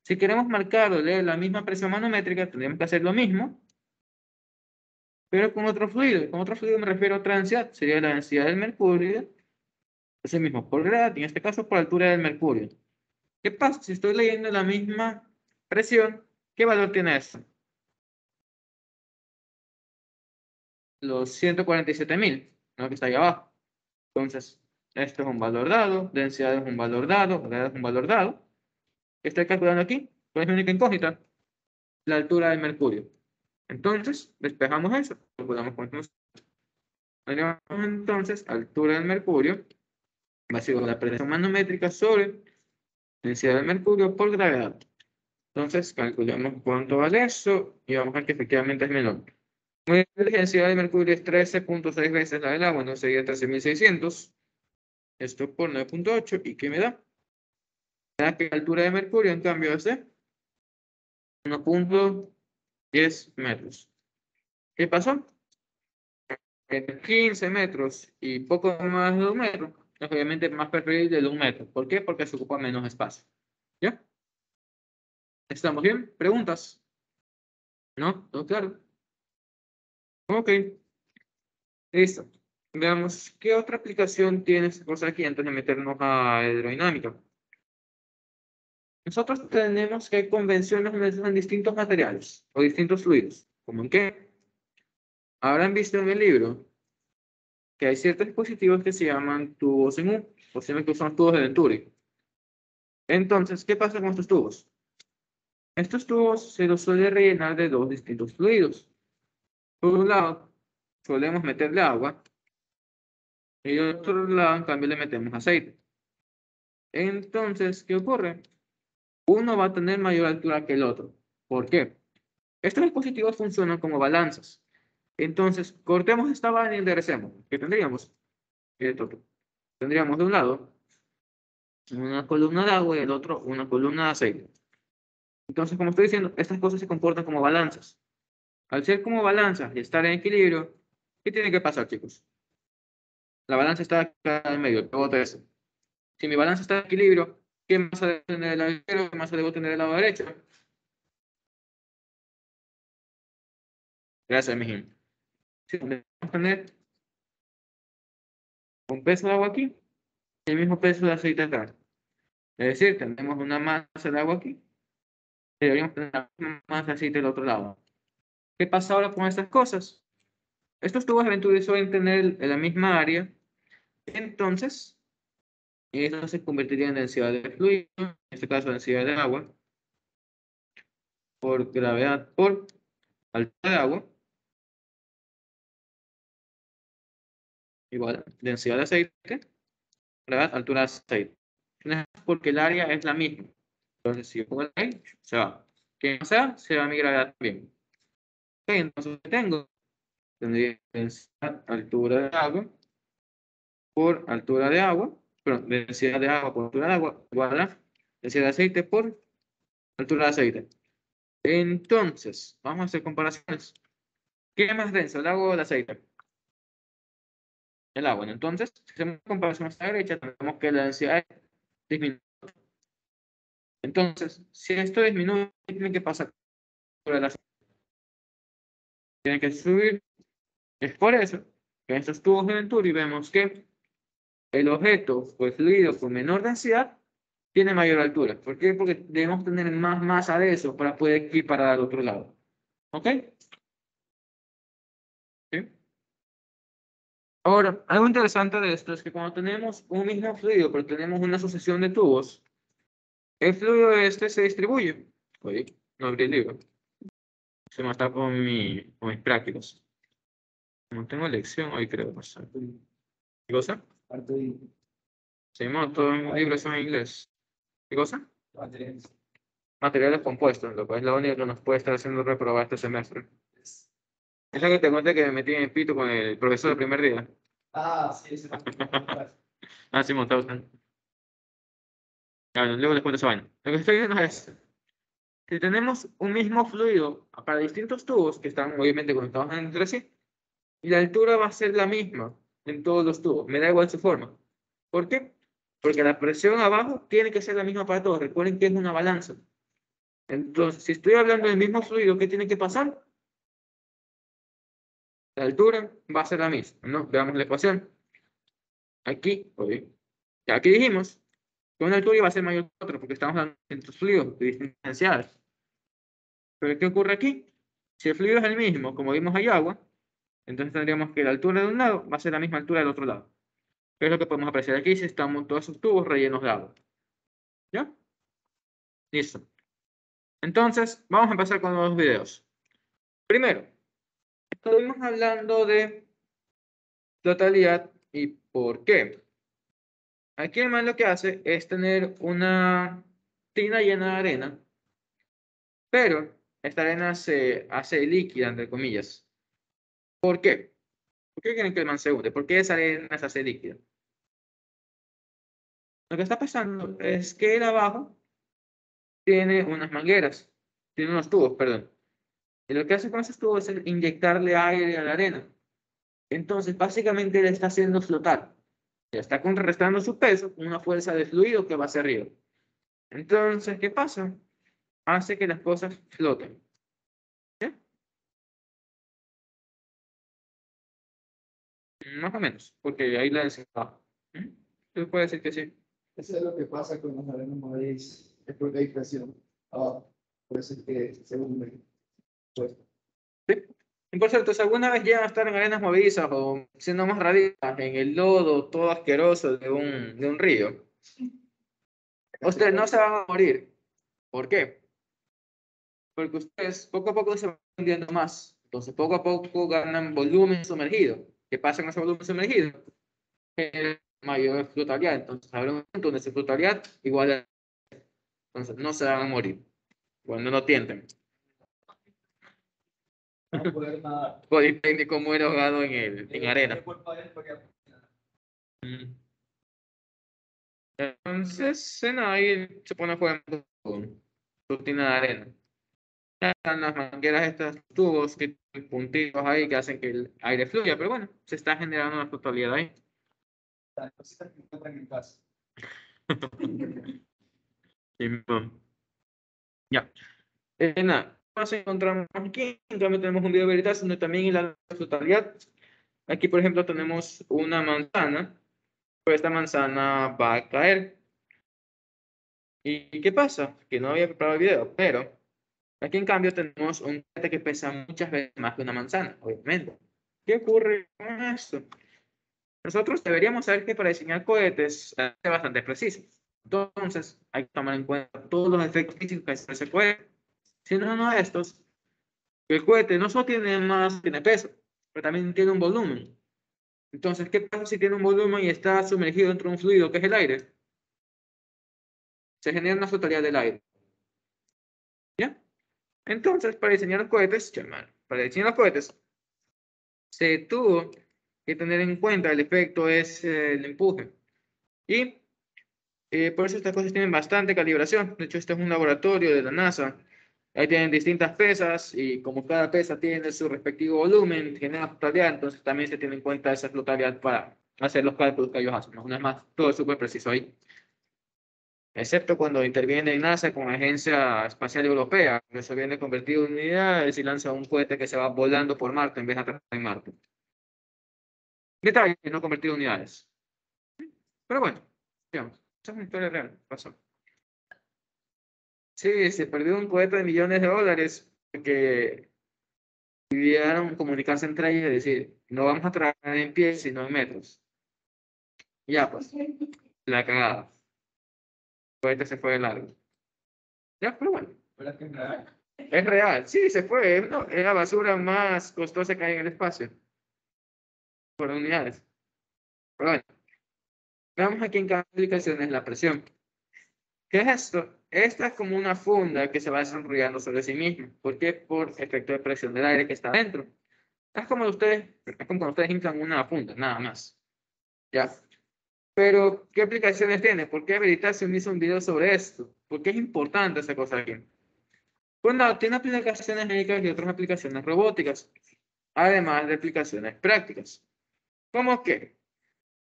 Si queremos marcar o leer la misma presión manométrica, tendríamos que hacer lo mismo, pero con otro fluido. Con otro fluido me refiero a otra densidad, sería la densidad del mercurio, es el mismo por grado, en este caso por altura del mercurio. ¿Qué pasa? Si estoy leyendo la misma presión, ¿qué valor tiene esto? Los 147.000, ¿no? que está ahí abajo. Entonces, esto es un valor dado, densidad es un valor dado, gravedad es un valor dado. ¿Qué estoy calculando aquí? ¿Cuál es mi única incógnita? La altura del mercurio. Entonces, despejamos eso. Calculamos cuánto nos... Entonces, altura del mercurio va a ser la presión manométrica sobre densidad del mercurio por gravedad. Entonces, calculamos cuánto vale eso y vamos a ver que efectivamente es menor. La densidad de mercurio es 13.6 veces la del agua, entonces sería 13.600. Esto por 9.8. ¿Y qué me da? Me da que la altura de mercurio, en cambio, es de 1.10 metros. ¿Qué pasó? En 15 metros y poco más de un metro, es obviamente más preferible de un metro. ¿Por qué? Porque se ocupa menos espacio. ¿Ya? ¿Estamos bien? ¿Preguntas? ¿No? ¿Todo claro? Ok. Listo. Veamos qué otra aplicación tiene esta cosa aquí antes de meternos a hidrodinámica. Nosotros tenemos que convenciones en distintos materiales o distintos fluidos. ¿Cómo en qué? Habrán visto en el libro que hay ciertos dispositivos que se llaman tubos en U, sea, que son tubos de Venturi. Entonces, ¿qué pasa con estos tubos? Estos tubos se los suele rellenar de dos distintos fluidos. Por un lado, solemos meterle agua y por otro lado, en cambio, le metemos aceite. Entonces, ¿qué ocurre? Uno va a tener mayor altura que el otro. ¿Por qué? Estos dispositivos funcionan como balanzas. Entonces, cortemos esta vaina y enderecemos. ¿Qué tendríamos? Tendríamos de un lado una columna de agua y del otro una columna de aceite. Entonces, como estoy diciendo, estas cosas se comportan como balanzas. Al ser como balanzas y estar en equilibrio, ¿qué tiene que pasar, chicos? La balanza está acá en medio, todo eso. Si mi balanza está en equilibrio, ¿qué masa debo tener del lado izquierdo? ¿Qué masa debo tener del lado derecho? Gracias, mijín. Si debemos tener un peso de agua aquí y el mismo peso de aceite acá. Es decir, tenemos una masa de agua aquí deberíamos tener de aceite del otro lado. ¿Qué pasa ahora con estas cosas? Estos tubos Venturi suelen tener la misma área, entonces, eso se convertiría en densidad de fluido, en este caso densidad de agua, por gravedad, por altura de agua, igual densidad de aceite, gravedad, altura de aceite. Porque el área es la misma. Entonces, si yo pongo ahí, se va. Que no sea, se va mi gravedad también. entonces tengo tendría densidad, altura de agua por altura de agua, perdón, densidad de agua por altura de agua igual a densidad de aceite por altura de aceite. Entonces, vamos a hacer comparaciones. ¿Qué es más denso, el agua o el aceite? El agua. Entonces, si hacemos comparación a esta derecha, tenemos que la densidad disminuye. Entonces, si esto disminuye, ¿qué tiene que pasar por? Tiene que subir es por eso que en estos tubos de Venturi vemos que el objeto o el fluido con menor densidad tiene mayor altura. ¿Por qué? Porque debemos tener más masa de eso para poder equiparar al otro lado. ¿Ok? ¿Sí? Ahora, algo interesante de esto es que cuando tenemos un mismo fluido, pero tenemos una sucesión de tubos, el fluido este se distribuye. Oye, no abrí el libro. Se me está con, mi, con mis prácticos. No tengo lección hoy, creo. ¿Qué cosa? Seguimos todos los libros son en inglés. ¿Qué cosa? Materiales. Materiales compuestos, lo cual es la única que nos puede estar haciendo reprobar este semestre. Es la que te conté que me metí en el pito con el profesor el primer día. Ah, sí, sí. ah, sí, montado usted. Luego les cuento esa vaina. Lo que estoy diciendo es, si tenemos un mismo fluido para distintos tubos que están obviamente conectados entre sí, la altura va a ser la misma en todos los tubos. Me da igual su forma. ¿Por qué? Porque la presión abajo tiene que ser la misma para todos. Recuerden que es una balanza. Entonces, si estoy hablando del mismo fluido, ¿qué tiene que pasar? La altura va a ser la misma. ¿no? Veamos la ecuación. Aquí, aquí dijimos que una altura iba a ser mayor que otra porque estamos hablando de fluidos diferenciales. Pero ¿qué ocurre aquí? Si el fluido es el mismo, como vimos hay agua, entonces tendríamos que la altura de un lado va a ser la misma altura del otro lado. ¿Qué es lo que podemos apreciar aquí si estamos todos esos tubos rellenos de agua? ¿Ya? Listo. Entonces, vamos a empezar con los videos. Primero, estuvimos hablando de totalidad y por qué. Aquí el man lo que hace es tener una tina llena de arena, pero esta arena se hace líquida, entre comillas. ¿Por qué? ¿Por qué quieren que el man se hunde? ¿Por qué esa arena se hace líquida? Lo que está pasando es que el abajo tiene unas mangueras, tiene unos tubos, perdón. Y lo que hace con esos tubos es inyectarle aire a la arena. Entonces, básicamente le está haciendo flotar. Está contrarrestando su peso con una fuerza de fluido que va hacia arriba. Entonces, ¿qué pasa? Hace que las cosas floten. ¿Sí? Más o menos, porque ahí la densidad. ¿Tú puedes decir que sí? Eso es lo que pasa con las arenas movedizas. Es porque hay presión. Ah, por eso es que se hunde. Pues, Y por cierto, si alguna vez llegan a estar en arenas movedizas o siendo más radicas en el lodo todo asqueroso de un, de un río, ustedes no se van a morir. ¿Por qué? Porque ustedes poco a poco se van hundiendo más. Entonces, poco a poco ganan volumen sumergido. ¿Qué pasa con ese volumen sumergido? Genera mayor flotabilidad. Entonces, habrá un momento donde esa flotabilidad igual a... Entonces, no se van a morir. Cuando no tienten. No poder nadar. Politécnico muere ahogado en, el, en arena. Mm. Entonces, ahí se pone a jugar con rutina de arena. Están las mangueras, estos tubos que tienen puntitos ahí que hacen que el aire fluya, pero bueno, se está generando una totalidad ahí. Las cositas que encuentran en casa. Ya. Eh, nada, nos encontramos aquí. Cambio, tenemos un video de Veritas donde también en la totalidad. Aquí, por ejemplo, tenemos una manzana. Pues esta manzana va a caer. ¿Y qué pasa? Que no había preparado el video, pero aquí en cambio tenemos un cohete que pesa muchas veces más que una manzana, obviamente. ¿Qué ocurre con esto? Nosotros deberíamos saber que para diseñar cohetes ser bastante precisos. Entonces, hay que tomar en cuenta todos los efectos físicos que hace ese cohete. Siendo uno de estos, el cohete no solo tiene más, tiene peso, pero también tiene un volumen. Entonces, ¿qué pasa si tiene un volumen y está sumergido dentro de un fluido que es el aire? Se genera una flotabilidad del aire. ¿Ya? Entonces, para diseñar los cohetes, para diseñar los cohetes, se tuvo que tener en cuenta el efecto es eh, el empuje. Y eh, por eso estas cosas tienen bastante calibración. De hecho, este es un laboratorio de la NASA. Ahí tienen distintas pesas y como cada pesa tiene su respectivo volumen, genera flotabilidad, entonces también se tiene en cuenta esa flotabilidad para hacer los cálculos que ellos hacen. ¿no? Una vez más, todo es súper preciso ahí. Excepto cuando interviene NASA con la Agencia Espacial Europea, que se viene convertido en unidades y lanza un cohete que se va volando por Marte en vez de aterrizar en Marte. Detalle, no convertido en unidades. Pero bueno, digamos, esa es una historia real, pasó. Sí, se perdió un cohete de millones de dólares porque pidieron comunicarse entre ellos y decir, no vamos a trabajar en pies, sino en metros. Ya, pues, la cagada. El cohete se fue de largo. Ya, pero bueno, ¿Verdad que es real? Sí, se fue. No, es la basura más costosa que hay en el espacio. Por unidades. Pero bueno. Veamos aquí en cada aplicación es la presión. ¿Qué es esto? Esta es como una funda que se va desarrollando sobre sí misma. ¿Por qué? Por efecto de presión del aire que está dentro. Es como ustedes, es como cuando ustedes inflan una funda, nada más. ¿Ya? Pero, ¿qué aplicaciones tiene? ¿Por qué Veritasium hizo un video sobre esto? ¿Por qué es importante esa cosa aquí? Bueno, tiene aplicaciones médicas y otras aplicaciones robóticas, además de aplicaciones prácticas. ¿Cómo qué?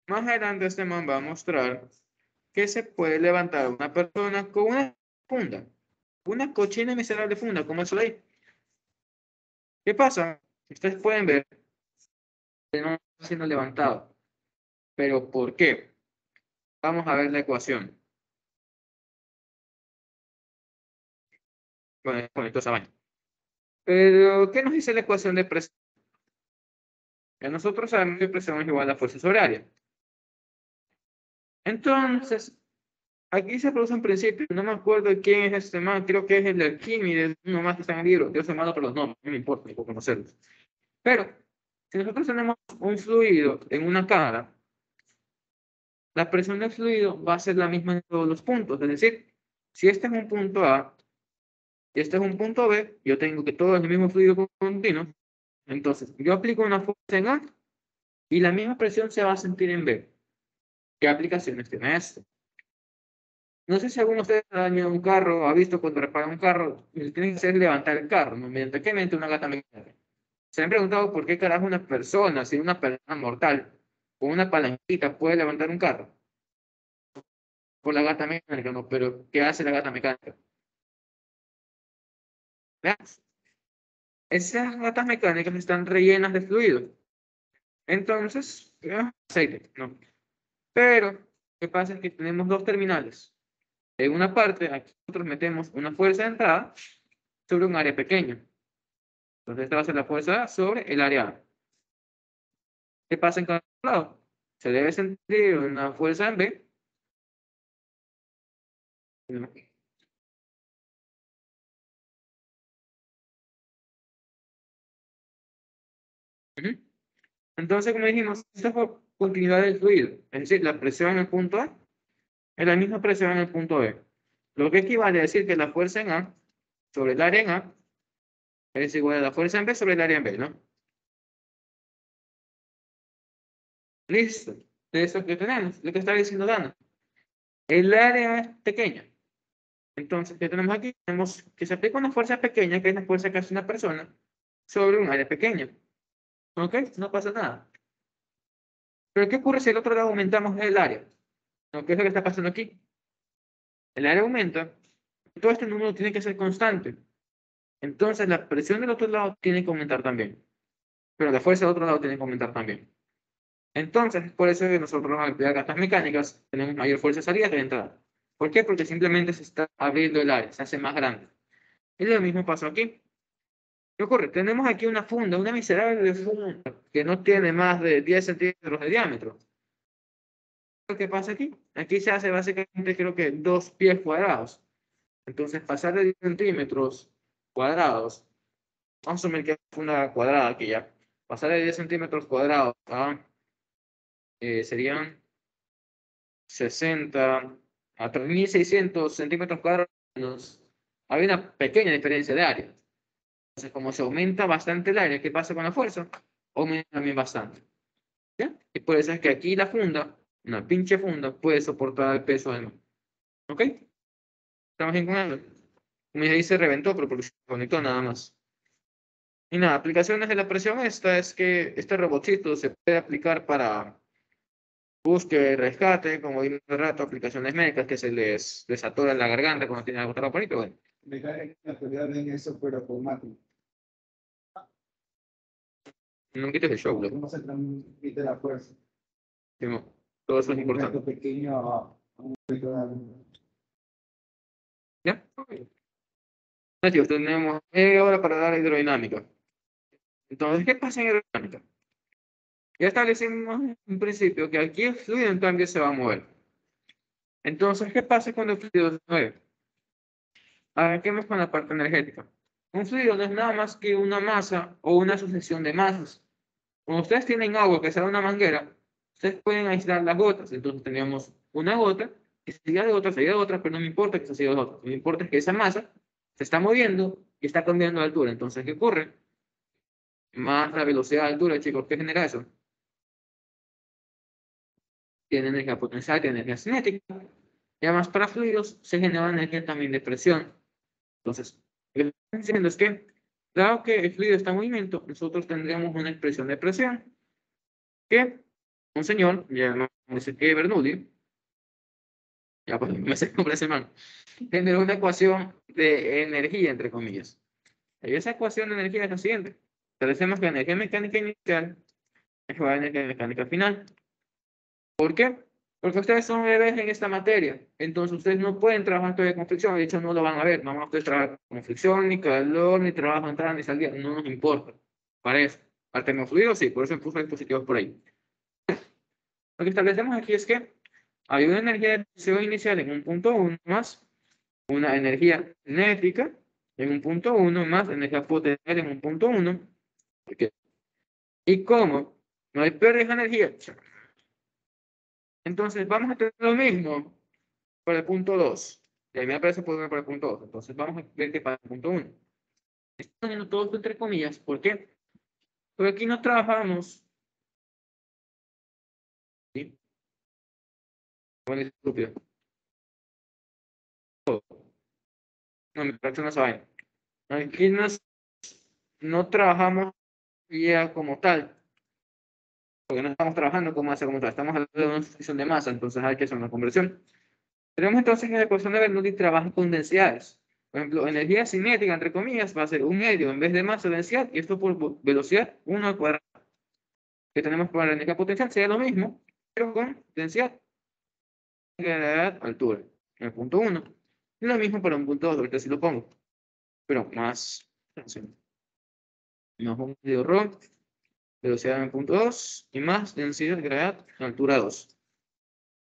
Más adelante este man va a mostrar que se puede levantar una persona con una funda, una cochina miserable funda, como eso de ahí. ¿Qué pasa? Ustedes pueden ver que no está siendo levantado. ¿Pero por qué? Vamos a ver la ecuación. Bueno, conecto esa vaina. Pero, ¿qué nos dice la ecuación de presión? Que nosotros sabemos que presión es igual a fuerza sobre área. Entonces, aquí se produce un principio, no me acuerdo quién es este man, creo que es el de Arquímedes, uno más que está en el libro, yo soy malo por los nombres, no me importa, puedo conocerlos. Pero, si nosotros tenemos un fluido en una cara, la presión del fluido va a ser la misma en todos los puntos, es decir, si este es un punto A y este es un punto B, yo tengo que todo es el mismo fluido continuo, Entonces, yo aplico una fuerza en A y la misma presión se va a sentir en B. ¿Qué aplicaciones tiene esto? No sé si alguno de ustedes ha dañado un carro ha visto cuando repara un carro, que tienen que hacer levantar el carro, ¿no? mediante qué mediante una gata mecánica. Se han preguntado por qué carajo una persona, si una persona mortal, con una palanquita puede levantar un carro. Por la gata mecánica, no, pero ¿qué hace la gata mecánica? ¿Veas? Esas gatas mecánicas están rellenas de fluido. Entonces, aceite, no. Pero, ¿qué pasa? Es que tenemos dos terminales. En una parte, aquí nosotros metemos una fuerza de entrada sobre un área pequeña. Entonces, esta va a ser la fuerza sobre el área A. ¿Qué pasa en cada lado? Se debe sentir una fuerza en B. Entonces, como dijimos, esta es continuidad del fluido. Es decir, la presión en el punto A es la misma presión en el punto B. Lo que equivale a decir que la fuerza en A sobre el área en A es igual a la fuerza en B sobre el área en B, ¿no? Listo. De eso que tenemos, lo que está diciendo Dana. El área es pequeña. Entonces, ¿qué tenemos aquí? Tenemos que se aplica una fuerza pequeña, que es la fuerza que hace una persona, sobre un área pequeña. ¿Ok? No pasa nada. Pero ¿qué ocurre si el otro lado aumentamos el área? ¿Qué es lo que está pasando aquí? El área aumenta, todo este número tiene que ser constante. Entonces la presión del otro lado tiene que aumentar también. Pero la fuerza del otro lado tiene que aumentar también. Entonces, por eso que nosotros al emplear gastas mecánicas tenemos mayor fuerza de salida que de entrada. ¿Por qué? Porque simplemente se está abriendo el área, se hace más grande. Y lo mismo pasó aquí. ¿Qué ocurre? Tenemos aquí una funda, una miserable funda que no tiene más de 10 centímetros de diámetro. ¿Qué pasa aquí? Aquí se hace básicamente creo que dos pies cuadrados. Entonces pasar de 10 centímetros cuadrados, vamos a asumir que es una cuadrada aquí ya, pasar de 10 centímetros cuadrados a, eh, serían 60 a 3600 centímetros cuadrados, hay una pequeña diferencia de área. Entonces, como se aumenta bastante el área, ¿qué pasa con la fuerza? Aumenta también bastante. ¿Ya? Y por eso es que aquí la funda, una pinche funda, puede soportar el peso del mar. ¿Ok? ¿Estamos bien con eso? Como ahí se reventó, pero porque se conectó nada más. Y nada, aplicaciones de la presión esta es que este robotcito se puede aplicar para búsqueda y rescate, como vimos hace rato, aplicaciones médicas que se les desatora la garganta cuando tienen algo tan bonito, bueno. Mecánica en eso, pero automático. No quites el show, loco. ¿Cómo se transmite la fuerza? Sí, no. Todo eso es importante. pequeño a un. ¿Ya? Chicos, tenemos media hora para dar hidrodinámica. Entonces, ¿qué pasa en hidrodinámica? Ya establecimos en principio que aquí el fluido en cambio se va a mover. Entonces, ¿qué pasa cuando el fluido se mueve? Arranquemos con la parte energética. Un fluido no es nada más que una masa o una sucesión de masas. Cuando ustedes tienen agua que sale de una manguera, ustedes pueden aislar las gotas. Entonces tenemos una gota que se sigue de otra, se sigue de otra, pero no me importa que se siga de otra. Lo que me importa es que esa masa se está moviendo y está cambiando de altura. Entonces, ¿qué ocurre? Más la velocidad de altura, chicos, ¿qué genera eso? Tiene energía potencial, tiene energía cinética. Y además, para fluidos se genera energía también de presión. Entonces, lo que estoy diciendo es que, dado que el fluido está en movimiento, nosotros tendríamos una expresión de presión que un señor, llamado que Bernoulli, ya pues me sé nombre ese man, generó una ecuación de energía, entre comillas. Y esa ecuación de energía es la siguiente. Establecemos que la energía mecánica inicial es igual a la energía mecánica final. ¿Por qué? Porque ustedes son bebés en esta materia. Entonces ustedes no pueden trabajar todavía con fricción. De hecho, no lo van a ver. No van a ustedes trabajar con fricción, ni calor, ni trabajo entrada, ni salida. No nos importa. Para eso. Para termofluidos, sí. Por eso puse dispositivos por ahí. Lo que establecemos aquí es que hay una energía de presión inicial en un punto 1 más una energía cinética en un punto 1 más energía potencial en un punto 1. Y como no hay pérdida de energía, entonces vamos a tener lo mismo para el punto 2. Y a mí me parece poder para el punto 2. Entonces vamos a ver qué pasa el punto 1. Estoy poniendo todo esto entre comillas. ¿Por qué? Porque aquí no trabajamos. ¿Sí? Bueno, estúpido. No, me parece una vaina. Aquí nos, no trabajamos ya como tal. Porque no estamos trabajando con masa como tal. Estamos hablando de una función de masa, entonces hay que hacer una conversión. Tenemos entonces que la ecuación de Bernoulli trabaja con densidades. Por ejemplo, energía cinética, entre comillas, va a ser un medio en vez de masa densidad, y esto por velocidad 1 al cuadrado. Que tenemos para la energía potencial sería lo mismo, pero con densidad. Gravedad, altura, en el punto 1. Y lo mismo para un punto 2, ahorita sí lo pongo. Pero más un medio rho, velocidad en punto 2, y más densidad, gravedad, altura 2.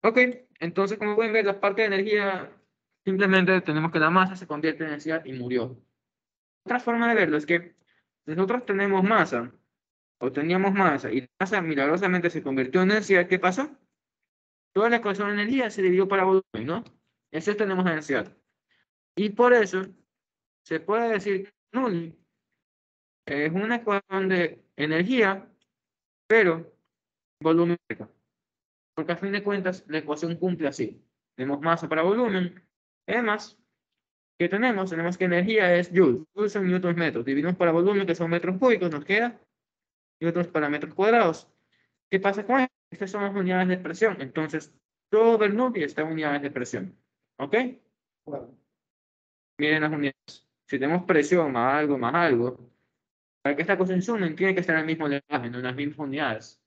Ok, entonces como pueden ver, la parte de energía Simplemente tenemos que la masa se convierte en densidad y murió. Otra forma de verlo es que nosotros tenemos masa, o teníamos masa, y la masa milagrosamente se convirtió en densidad, ¿qué pasó? Toda la ecuación de energía se dividió para volumen, ¿no? Eso tenemos densidad. Y por eso se puede decir que es una ecuación de energía, pero volumétrica. Porque a fin de cuentas la ecuación cumple así. Tenemos masa para volumen Además, ¿qué tenemos? Tenemos que energía es joules. Joules son newtons metros. Dividimos para volumen, que son metros cúbicos, nos queda newtons para metros cuadrados. ¿Qué pasa con esto? Estas son las unidades de presión. Entonces, todo Bernoulli está en unidades de presión. ¿Ok? Bueno, Miren las unidades. Si tenemos presión más algo, más algo, para que esta cosa en sumen, tiene que estar en el mismo lenguaje, no en las mismas unidades.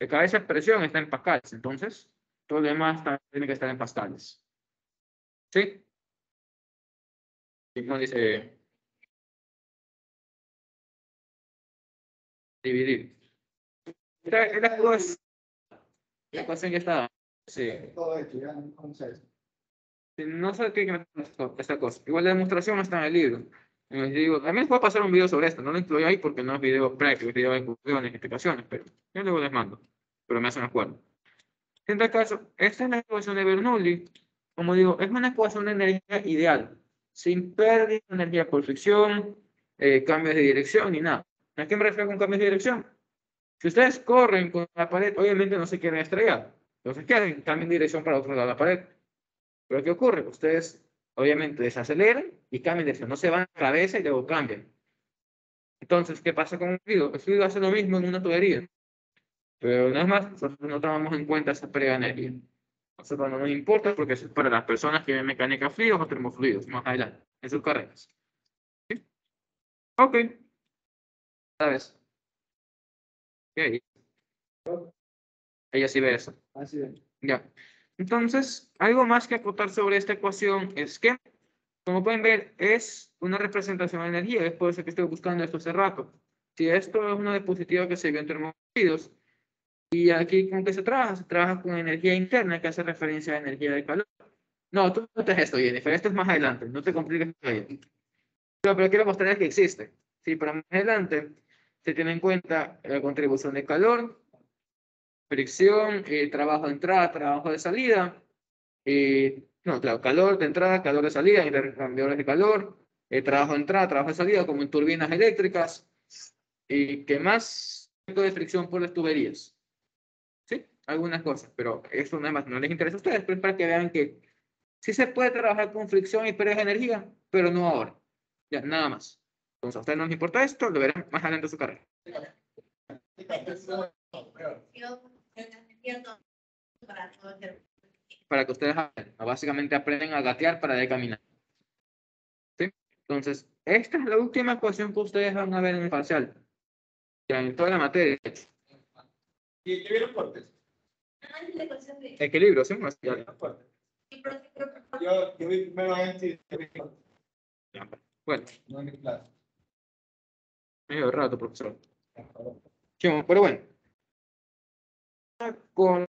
De cabeza presión está en pascales, entonces todo lo demás tiene que estar en pascales. ¿Sí? Como dice dividir. Esta es la cosa- la ecuación ya está. Sí. todo esto ya no. Sí, No sé qué esto- esta cosa. Igual la demostración está en el libro. Y les digo, también puedo pasar un video sobre esto. No lo incluyo ahí porque no es video práctico, es video de conclusiones explicaciones, pero yo luego les mando. Pero me hacen acuerdo. En tal caso, esta es la ecuación de Bernoulli. Como digo, es una ecuación de energía ideal, sin pérdida de energía por fricción, eh, cambios de dirección ni nada. ¿A qué me refiero con cambios de dirección? Si ustedes corren con la pared, obviamente no se quieren estrellar. Entonces, ¿qué hacen? Cambian de dirección para otro lado de la pared. Pero ¿qué ocurre? Ustedes, obviamente, desaceleran y cambian de dirección. No se van a la cabeza y luego cambian. Entonces, ¿qué pasa con el fluido? El fluido hace lo mismo en una tubería. Pero nada más, nosotros no tomamos en cuenta esa energía. Nosotros no nos importa porque eso es para las personas que ven mecánica fluidos o termofluidos, más adelante, en sus carreras. ¿Sí? Ok. ¿Sabes? Ok. Ella sí ve eso. Así es. Ya. Entonces, algo más que acotar sobre esta ecuación es que, como pueden ver, es una representación de energía. Es por eso que estoy buscando esto hace rato. Si esto es una diapositiva que se vio en termofluidos, y aquí con qué se trabaja, se trabaja con energía interna que hace referencia a energía de calor. No, tú no te esto, Jennifer, esto es más adelante, no te compliques. Pero, pero quiero mostrarles que existe. Sí, pero más adelante se tiene en cuenta la contribución de calor, fricción, eh, trabajo de entrada, trabajo de salida, eh, no, claro, calor de entrada, calor de salida, intercambiadores de calor, eh, trabajo de entrada, trabajo de salida, como en turbinas eléctricas, y que más de fricción por las tuberías. Sí, algunas cosas, pero eso nada más no les interesa a ustedes, pero es para que vean que sí se puede trabajar con fricción y pérdida de energía, pero no ahora. Ya, nada más. Entonces, a ustedes no les importa esto, lo verán más adelante en su carrera. Para que ustedes aprendan. Básicamente aprenden a gatear para de caminar. ¿Sí? Entonces, esta es la última ecuación que ustedes van a ver en el parcial. En toda la materia. ¿Y qué vieron cortes? Equilibrio, ¿sí? Que- Yo, yo vi primero este y cortes, ya. Bueno, no en mi clase. medio rato, profesor. Pero bueno. Con...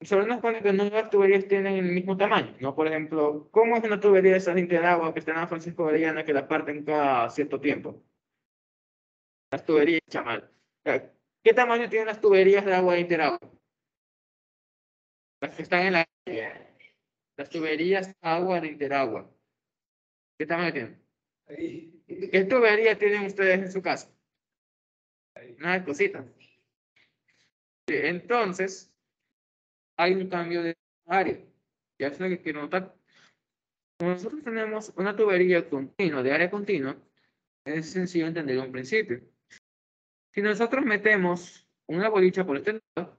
Sobre unas cosas que no las tuberías tienen el mismo tamaño, ¿no? Por ejemplo, ¿cómo es una tubería de esas de Interagua que está en San Francisco de Orellana que la parten cada cierto tiempo? Las tuberías, chaval. ¿Qué tamaño tienen las tuberías de agua de Interagua? Las que están en la Las tuberías de agua de Interagua. ¿Qué tamaño tienen? ¿Qué tubería tienen ustedes en su casa? Una cosita. Entonces, hay un cambio de área. Ya es lo que quiero notar. Nosotros tenemos una tubería continua, de área continua, es sencillo entender un principio. Si nosotros metemos una bolita por este lado,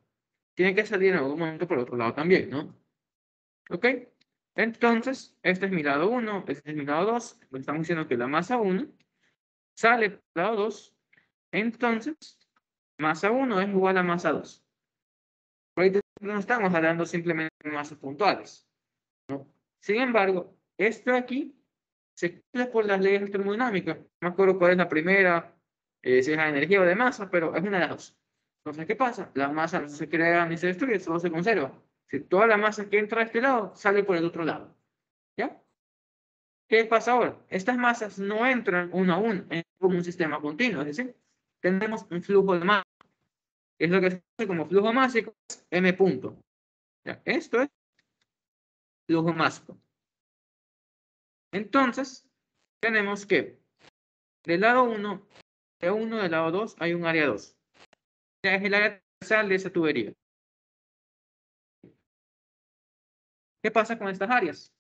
tiene que salir en algún momento por otro lado también, ¿no? ¿Ok? Entonces, este es mi lado 1, este es mi lado 2. Estamos diciendo que la masa 1 sale por el lado 2. Entonces, masa 1 es igual a masa 2. Ahorita no estamos hablando simplemente de masas puntuales. ¿no? Sin embargo, esto de aquí se cumple por las leyes termodinámicas. No me acuerdo cuál es la primera, eh, si es la energía o de masa, pero es una de las dos. Entonces, ¿qué pasa? La masa no se crea ni se destruye, solo se conserva. Si toda la masa que entra a este lado sale por el otro lado. ¿Ya? ¿Qué pasa ahora? Estas masas no entran uno a uno en un sistema continuo, es decir, tenemos un flujo de masa. Es lo que se conoce como flujo másico, m punto. Esto es flujo másico. Entonces, tenemos que del lado 1, de 1 del lado 2 hay un área 2. Es el área transversal de esa tubería. ¿Qué pasa con estas áreas?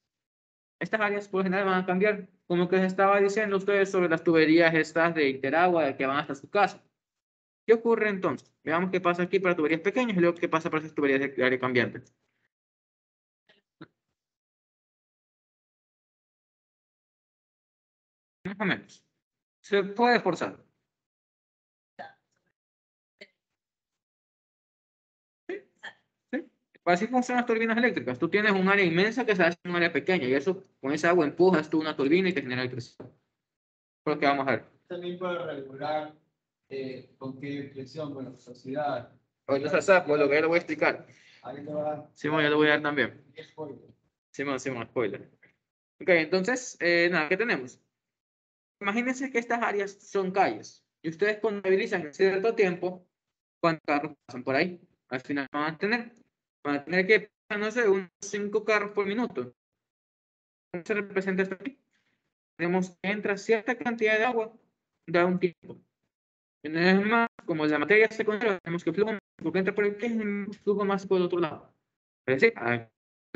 Estas áreas por general van a cambiar, como que les estaba diciendo ustedes sobre las tuberías estas de Interagua que van hasta su casa. ¿Qué ocurre entonces? Veamos qué pasa aquí para tuberías pequeñas y luego qué pasa para esas tuberías de área cambiante. Más o menos. Se puede forzar. Así funcionan las turbinas eléctricas. Tú tienes un área inmensa que se hace en un área pequeña y eso, con esa agua empujas tú una turbina y te genera electricidad. Por lo que vamos a ver. También para regular eh, con qué presión, con la velocidad. Ahorita se sabe, por lo que yo le voy a explicar. Ahí te va. Simón, yo le voy a dar también. spoiler. Simón, Simón, spoiler. Ok, entonces, eh, nada, ¿qué tenemos? Imagínense que estas áreas son calles y ustedes contabilizan cierto tiempo cuántos carros pasan por ahí. Al final van a tener, van a tener que pasar, no sé, unos 5 carros por minuto. ¿Cómo se representa esto aquí? Tenemos que entra cierta cantidad de agua, da un tiempo. No es más, como la materia se conserva, tenemos que el flujo que entra por aquí es el flujo más por el otro lado. Es decir, el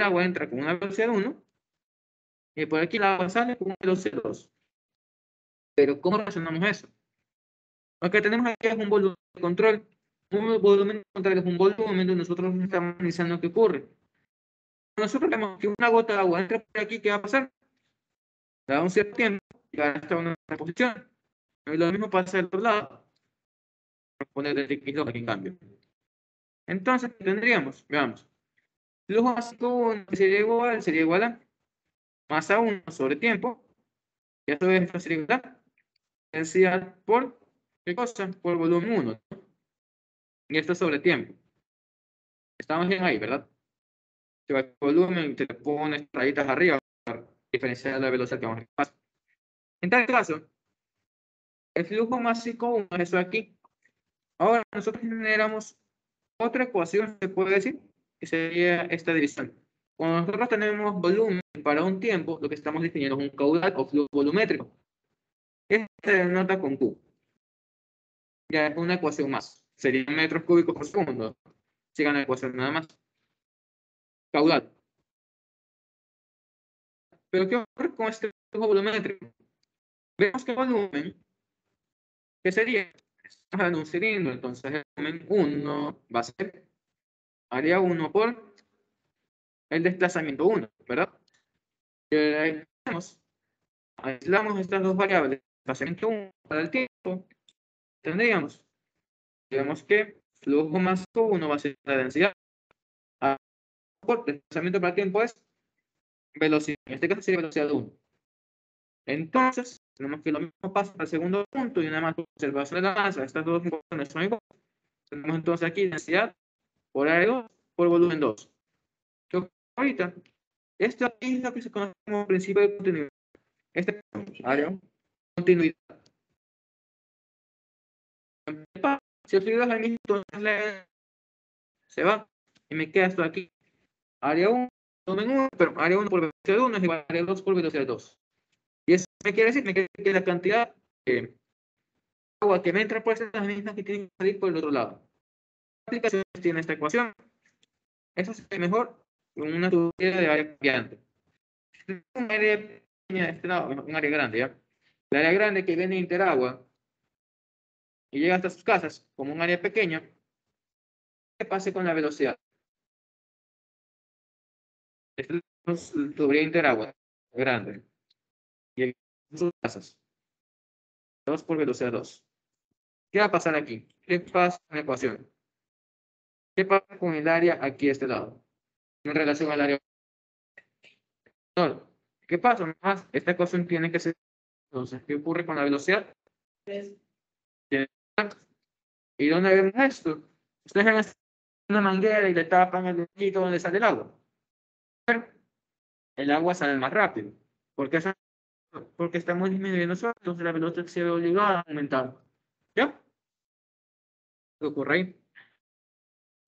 agua entra con una velocidad 1 y por aquí la agua sale con una velocidad 2. Pero ¿cómo relacionamos eso? Lo que tenemos aquí es un volumen de control. Un volumen de control es un volumen donde nosotros estamos analizando qué ocurre. Nosotros vemos que una gota de agua entra por aquí, ¿qué va a pasar? Da un cierto tiempo y va a estar en una posición. Y lo mismo pasa del otro lado. Poner el X aquí en cambio. Entonces, ¿qué tendríamos? Veamos. Flujo básico 1 sería igual, sería igual a masa 1 sobre tiempo. Y esto es esto sería igual a densidad por, ¿qué cosa? Por volumen 1. Y esto sobre tiempo. Estamos bien ahí, ¿verdad? Se va el volumen te pones rayitas arriba para diferenciar la velocidad que vamos a pasar. En tal caso, el flujo másico 1 es eso aquí. Ahora nosotros generamos otra ecuación, se puede decir, que sería esta división. Cuando nosotros tenemos volumen para un tiempo, lo que estamos definiendo es un caudal o flujo volumétrico. Este se denota con Q. Ya es una ecuación más. Serían metros cúbicos por segundo. Sigan la ecuación nada más. Caudal. Pero ¿qué ocurre con este flujo volumétrico? Vemos que el volumen, que sería, estamos hablando un cilindro, entonces el volumen 1 va a ser área 1 por el desplazamiento 1, ¿verdad? Tenemos, aislamos estas dos variables, desplazamiento 1 para el tiempo, tendríamos, digamos que flujo más 1 va a ser la densidad. Ah, Por desplazamiento para el tiempo es velocidad, en este caso sería velocidad 1. Entonces, tenemos que lo mismo pasa el segundo punto y nada más observación de la masa, estas dos funciones son iguales. Tenemos entonces aquí densidad por área 2 por volumen 2. Entonces, ahorita, esto aquí es lo que se conoce como principio de continuidad. Este área, continuidad. Si el es el mismo, entonces se va y me queda esto aquí. Área 1, volumen 1, pero área 1 por velocidad 1 es igual a área 2 por velocidad 2. Y eso me quiere decir que la cantidad que agua que me entra por esta es la misma que tiene que salir por el otro lado. ¿Qué aplicaciones tiene esta ecuación? Eso se ve mejor con una tubería de área cambiante. Un área pequeña de este lado, un área grande, ¿ya? El área grande que viene de Interagua y llega hasta sus casas como un área pequeña, ¿qué pasa con la velocidad? Esta es la tubería Interagua grande. Y en sus casas. 2 por velocidad 2. ¿Qué va a pasar aquí? ¿Qué pasa con la ecuación? ¿Qué pasa con el área aquí a este lado? En relación al área. No. ¿Qué pasa? Más, esta ecuación tiene que ser. Entonces, ¿qué ocurre con la velocidad? ¿Y dónde vemos esto? Ustedes ven una manguera y le tapan el huequito donde sale el agua. El agua sale más rápido. ¿Por qué eso? Porque estamos disminuyendo eso, entonces la velocidad se ve obligada a aumentar. ¿Ya? ¿Qué ocurre ahí?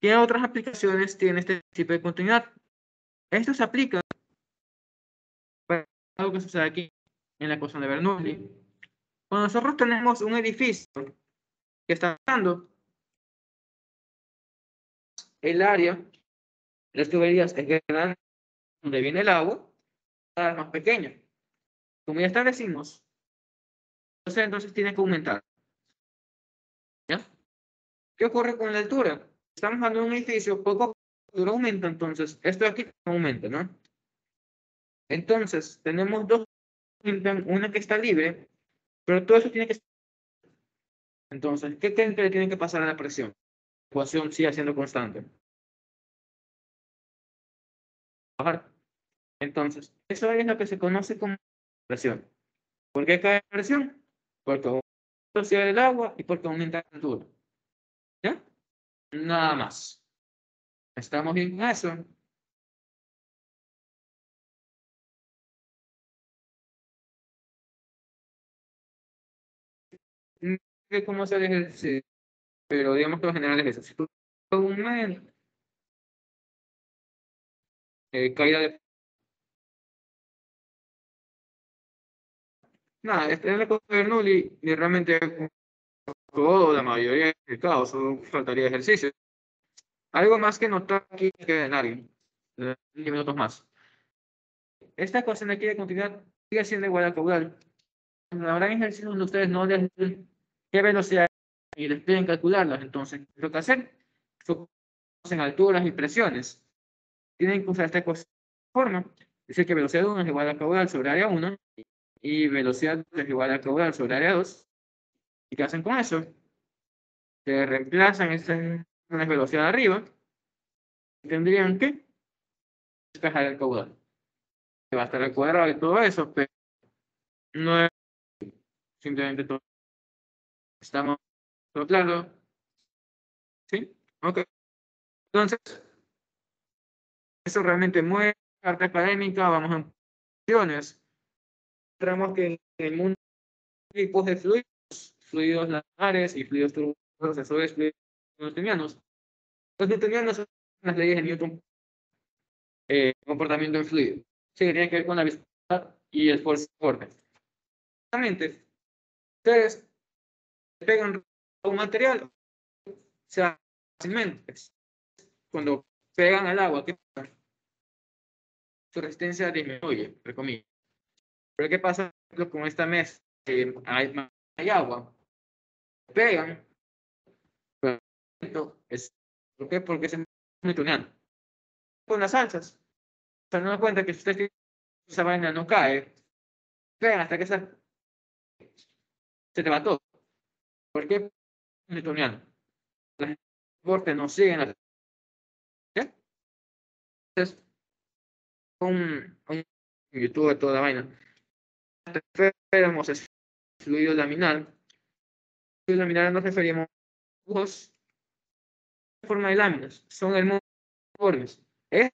¿Qué otras aplicaciones tiene este tipo de continuidad? Esto se aplica para algo que sucede aquí en la ecuación de Bernoulli. Cuando nosotros tenemos un edificio que está pasando, el área, las tuberías es grande, donde viene el agua, cada más pequeña. Como ya establecimos, entonces, entonces tiene que aumentar. ¿Ya? ¿Qué ocurre con la altura? Estamos hablando de un edificio, poco a aumenta, entonces esto de aquí aumenta, ¿no? Entonces, tenemos dos, una que está libre, pero todo eso tiene que Entonces, ¿qué creen que le tiene que pasar a la presión? La ecuación sigue siendo constante. Entonces, eso es lo que se conoce como presión. ¿Por qué cae la presión? Porque aumenta del agua y porque aumenta la altura. ¿Ya? Nada más. ¿Estamos bien con eso? No sé cómo el ejercicio, pero digamos que lo general es eso. Si tú aumenta, eh, caída de Nada, es la cosa de Bernoulli y realmente todo, la mayoría del caso, solo faltaría ejercicio. Algo más que notar aquí que en alguien. 10 minutos más. Esta ecuación aquí de continuidad sigue siendo igual al caudal. Habrá ejercicios donde ustedes no les qué velocidad y les piden calcularlas. Entonces, lo que hacer en alturas y presiones. Tienen que usar esta ecuación de forma. Dice que velocidad 1 es igual a caudal sobre área 1 y velocidad es igual a caudal sobre área 2. ¿Y qué hacen con eso? Se reemplazan estas velocidad arriba. Y tendrían que despejar el caudal. Va a estar el cuadrado y todo eso, pero no es simplemente todo. ¿Estamos todo claro? ¿Sí? Ok. Entonces, eso realmente mueve carta académica, vamos en funciones encontramos que en el mundo hay tipos de fluidos, fluidos laminares y fluidos turbulentos, sensores fluidos newtonianos. Los newtonianos son las leyes de Newton, eh, comportamiento en fluido. Que tiene que ver con la viscosidad y el force orden. Exactamente. Ustedes pegan un material, o sea, fácilmente. Cuando pegan al agua, ¿qué pasa? Su resistencia disminuye, entre comillas. Pero ¿qué pasa con esta mesa? hay, hay agua. Pegan. Es, ¿Por qué? Porque se newtoniano. Con las salsas. Se dan cuenta que si usted esa vaina no cae, pegan hasta que se, se te va todo. ¿Por qué? Newtoniano. Las deportes no siguen. ¿Qué? Entonces, un, un YouTube de toda la vaina referimos a fluido laminar. Fluido laminar nos referimos a dos forma de láminas, son hermosas. ¿Eh?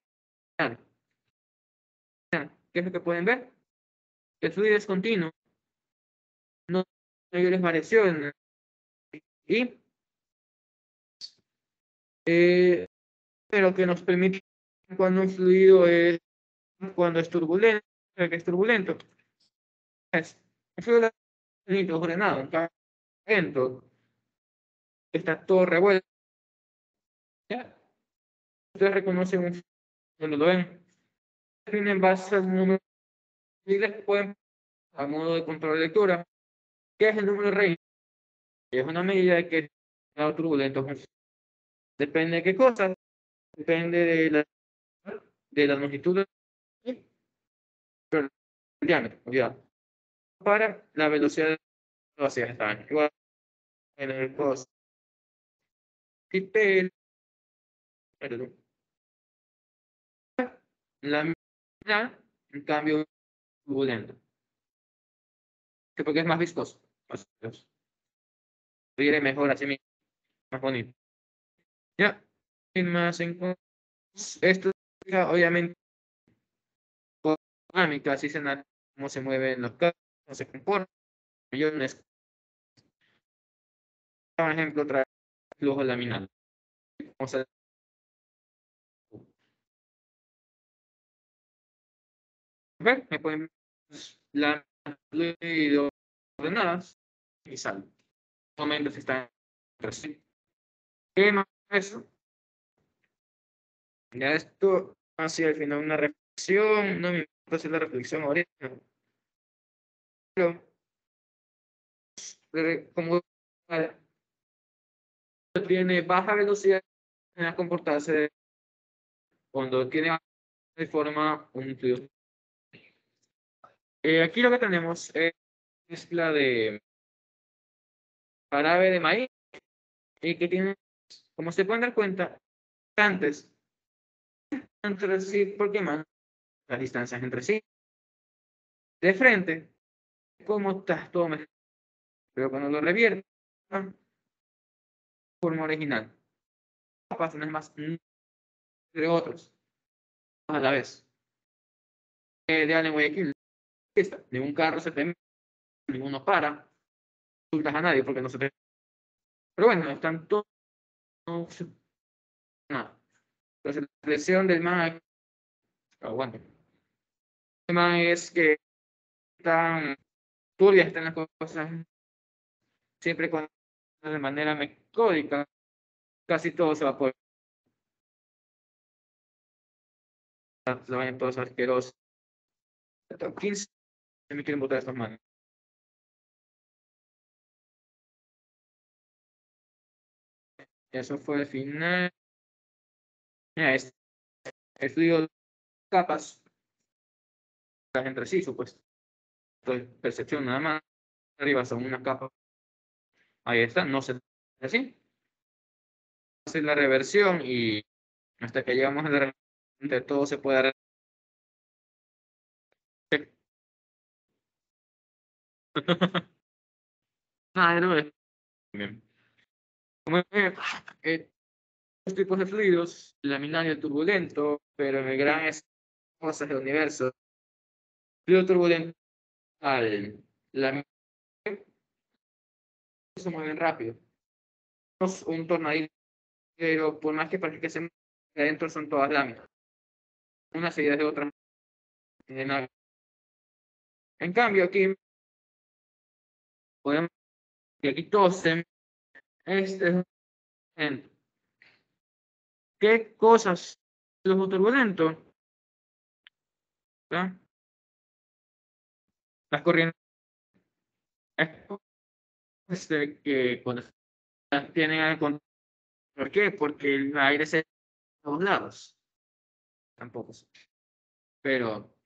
¿Qué es lo que pueden ver? El fluido es continuo, no hay mayores variaciones. Y eh, pero que nos permite cuando un fluido es cuando es turbulento, que es turbulento es un fluido ordenado. turbulento, está todo revuelto. ¿Ya? Ustedes reconocen un cuando lo ven. En base al número les pueden a modo de control de lectura. ¿Qué es el número rey? Es una medida de que el turbulento depende de qué cosa, depende de la, de la longitud del diámetro, cuidado. Para la velocidad de hacia igual en el post. La mitad en cambio turbulento que porque es más viscoso. Más mejor así más bonito. Ya sin más en esto obviamente dinámica así se cómo se mueven los casos se comportan millones por ejemplo trae flujo laminal vamos a ver me pueden la fluido ordenadas y sal momentos están ¿Qué más eso? Ya esto hacia el final una reflexión, no me importa hacer la reflexión ahorita. Pero, como tiene baja velocidad a comportarse cuando tiene de forma un fluido. Eh, aquí lo que tenemos es mezcla de jarabe de maíz y que tiene, como se pueden dar cuenta, antes entre sí, porque más las distancias entre sí. De frente, como está todo mejor. Pero cuando lo revierten, forma original. Pasa más entre otros a la vez. Eh, de Allen Guayaquil, ningún carro se teme, ninguno para, no a nadie porque no se teme. Pero bueno, están todos. No. Entonces, la presión del man. Aguante. El es que están turbias están las cosas. Siempre cuando de manera metódica, casi todo se va a poder. Se vayan todos asquerosos. 15 me quieren botar estas manos. Eso fue el final. Mira, es el fluido de capas entre sí, supuesto. Percepción nada más. Arriba son una capa. Ahí está, no se así. Hace la reversión y hasta que llegamos a la reversión, todo se puede es. Bien. Como eh, tipos de fluidos, laminario turbulento, pero en el gran cosas del universo, fluido turbulento al laminario se mueven rápido. Un tornadillo, pero por más que parezca que se adentro son todas láminas. Una seguida de otra. En cambio, aquí podemos que aquí tosen este es ¿Qué cosas los turbulentos? Las corrientes este, que cuando tienen el control. ¿Por qué? Porque el aire se a todos lados. Tampoco. Pero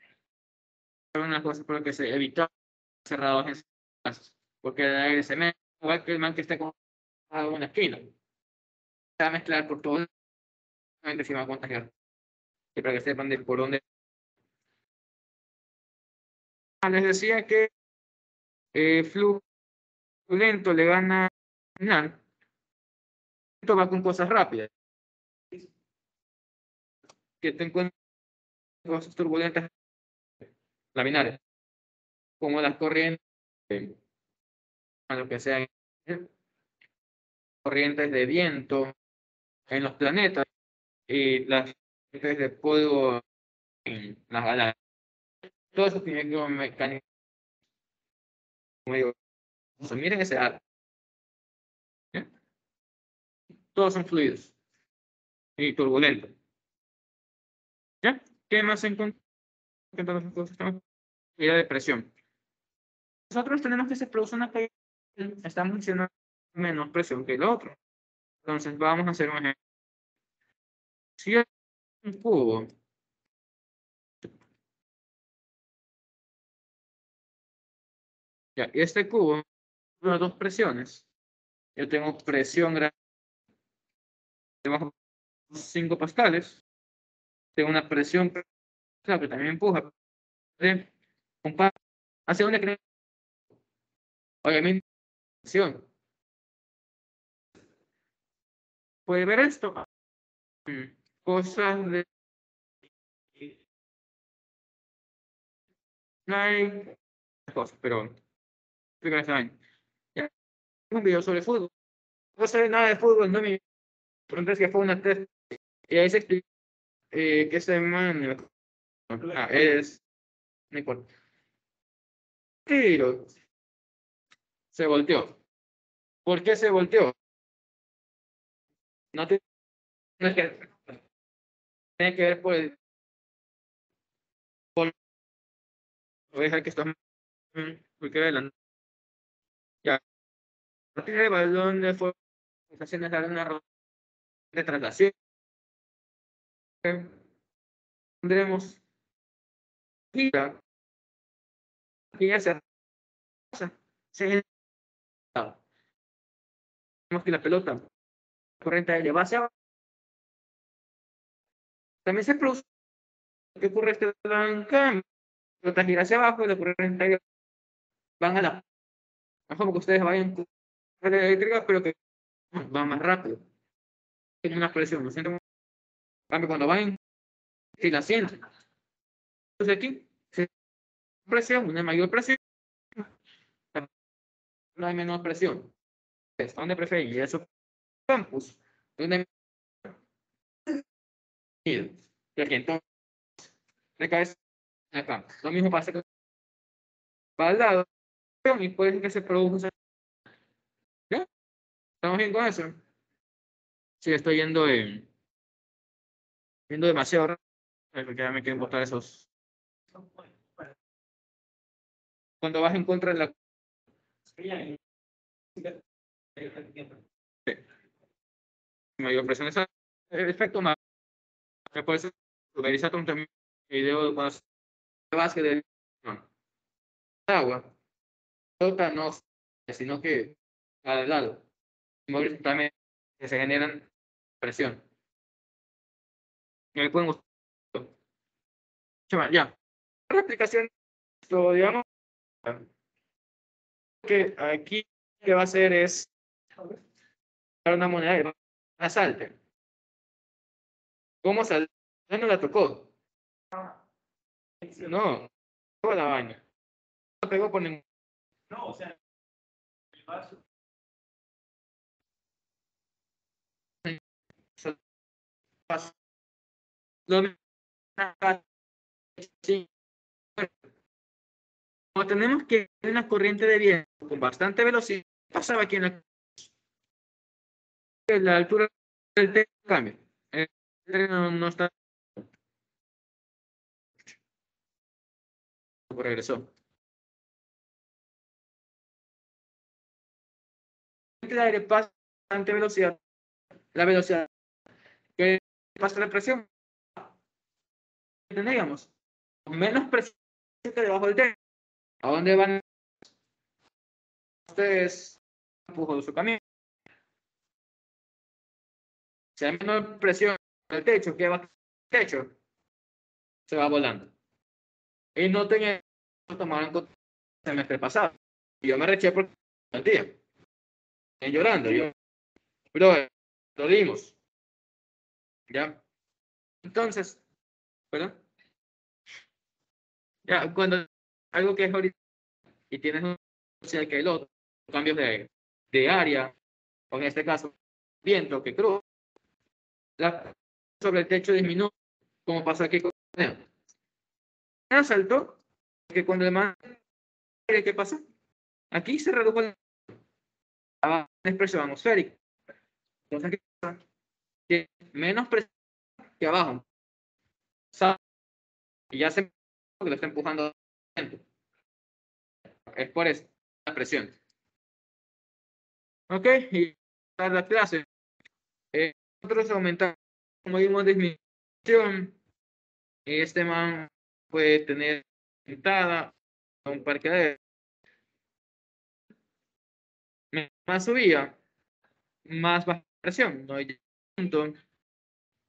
una cosa por la que se evita cerrados en casos. Porque el aire se mezcla, igual que el man que está con una esquina. Se va a mezclar por todo. Se va a contagiar. Y para que sepan de por dónde. Ah, les decía que eh, flujo lento le gana final. Esto va con cosas rápidas. Que te encuentras cosas turbulentas laminares, como las corrientes, a lo que sea, corrientes de viento en los planetas y las corrientes de polvo en las galaxias. Todo eso tiene que ver con mecánica. Como digo, miren ese arte. todos son fluidos y turbulentos. ¿Ya? ¿Qué más encontramos? Medida de presión. Nosotros tenemos que se produce una caída, estamos haciendo menos presión que el otro. Entonces vamos a hacer un ejemplo. Si hay un cubo Ya, este cubo, tiene dos presiones. Yo tengo presión debajo de 5 pascales. Tengo una presión que también empuja de un par hacia un decremento. Obviamente, presión. Puede ver esto. Mm, Cosas de. Hay cosas, pero ya. Un video sobre fútbol. No sé nada de fútbol, no me pregunté que fue una test. Y ahí se explica eh, que ese man ah, es. No importa. Tiro. Se volteó. ¿Por qué se volteó? No, no es que. Tiene que ver por el. Por. Voy a dejar que esto. Porque ya. Del balón de fuego, sensaciones de una ronda de traslación. Tendremos gira. Y ya se se que la pelota corriente de va hacia abajo. También se produce que ocurre este. La pelota gira hacia abajo y la corriente aérea van a la como que ustedes vayan con eléctrica, pero que van más rápido. Tienen una presión, ¿no sienten? Cuando van, si la sienten. Entonces aquí, si presión, una mayor presión, hay menor presión. ¿Dónde prefieren? Y eso, campus, donde y aquí entonces recae en el. Lo mismo pasa con para el lado y puede que se produzca. ¿Estamos bien con eso? Sí, estoy yendo en. Yendo demasiado. Porque ya me quieren botar esos. Cuando vas en contra de la. Sí. Mayor presión. El efecto más. Ser. Utilizar un video más. Base de. Agua no, sino que al lado. También que se generan presión. Me pueden gustar. Ya. La aplicación, esto, digamos, que aquí que va a hacer es dar una moneda y la salte. ¿Cómo sal? No la tocó. No, no la baña. No pegó por ningún no, o sea, el vaso. Como tenemos que una corriente de viento con bastante velocidad, pasaba aquí en la, la altura del tren cambia. El tren no, está. Regresó. el aire pasa bastante velocidad, la velocidad que pasa la presión, tendríamos menos presión que debajo del tren. ¿A dónde van ustedes empujando su camino? Si hay menos presión en el techo, ¿qué va el techo? Se va volando. Y no tenía tomar en cuenta el semestre pasado. Y yo me reché por el día llorando. Yo, pero lo dimos. ¿Ya? Entonces, ¿perdón? Ya, cuando algo que es ahorita y tienes un que el otro, cambios de, de área, o en este caso, viento que cruza, la sobre el techo disminuye, como pasa aquí con el salto, que cuando el mar, ¿qué pasa? Aquí se redujo la expresión atmosférica. Entonces, menos presión que abajo. Y ya se que lo está empujando. Es por eso, la presión. Ok, y para la clase. Eh, nosotros aumentamos, como vimos, disminución. Este man puede tener sentada un parqueadero. Más subía, más baja presión. No hay punto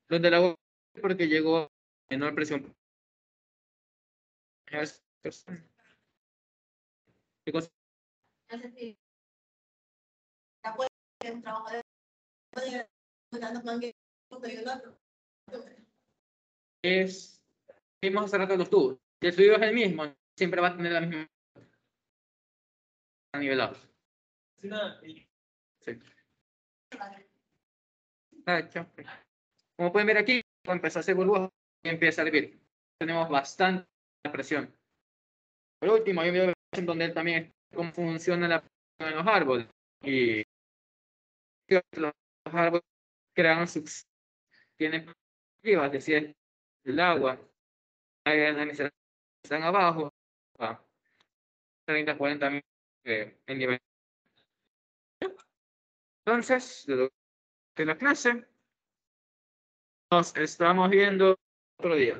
donde la voy porque llegó a menor presión. Es- vimos hace rato los tubos. Si el fluido es el mismo, siempre va a tener la misma nivelados. Sí. Ah, chao. Como pueden ver aquí, empezó a hacer burbujas y empieza a hervir. Tenemos bastante presión. Por último, hay un video en donde él también cómo funciona la presión en los árboles. Y los árboles crean sus tienen arriba, es decir, el agua, están abajo, a 30, 40 mil eh, en nivel. Entonces, de la clase, nos estamos viendo otro día.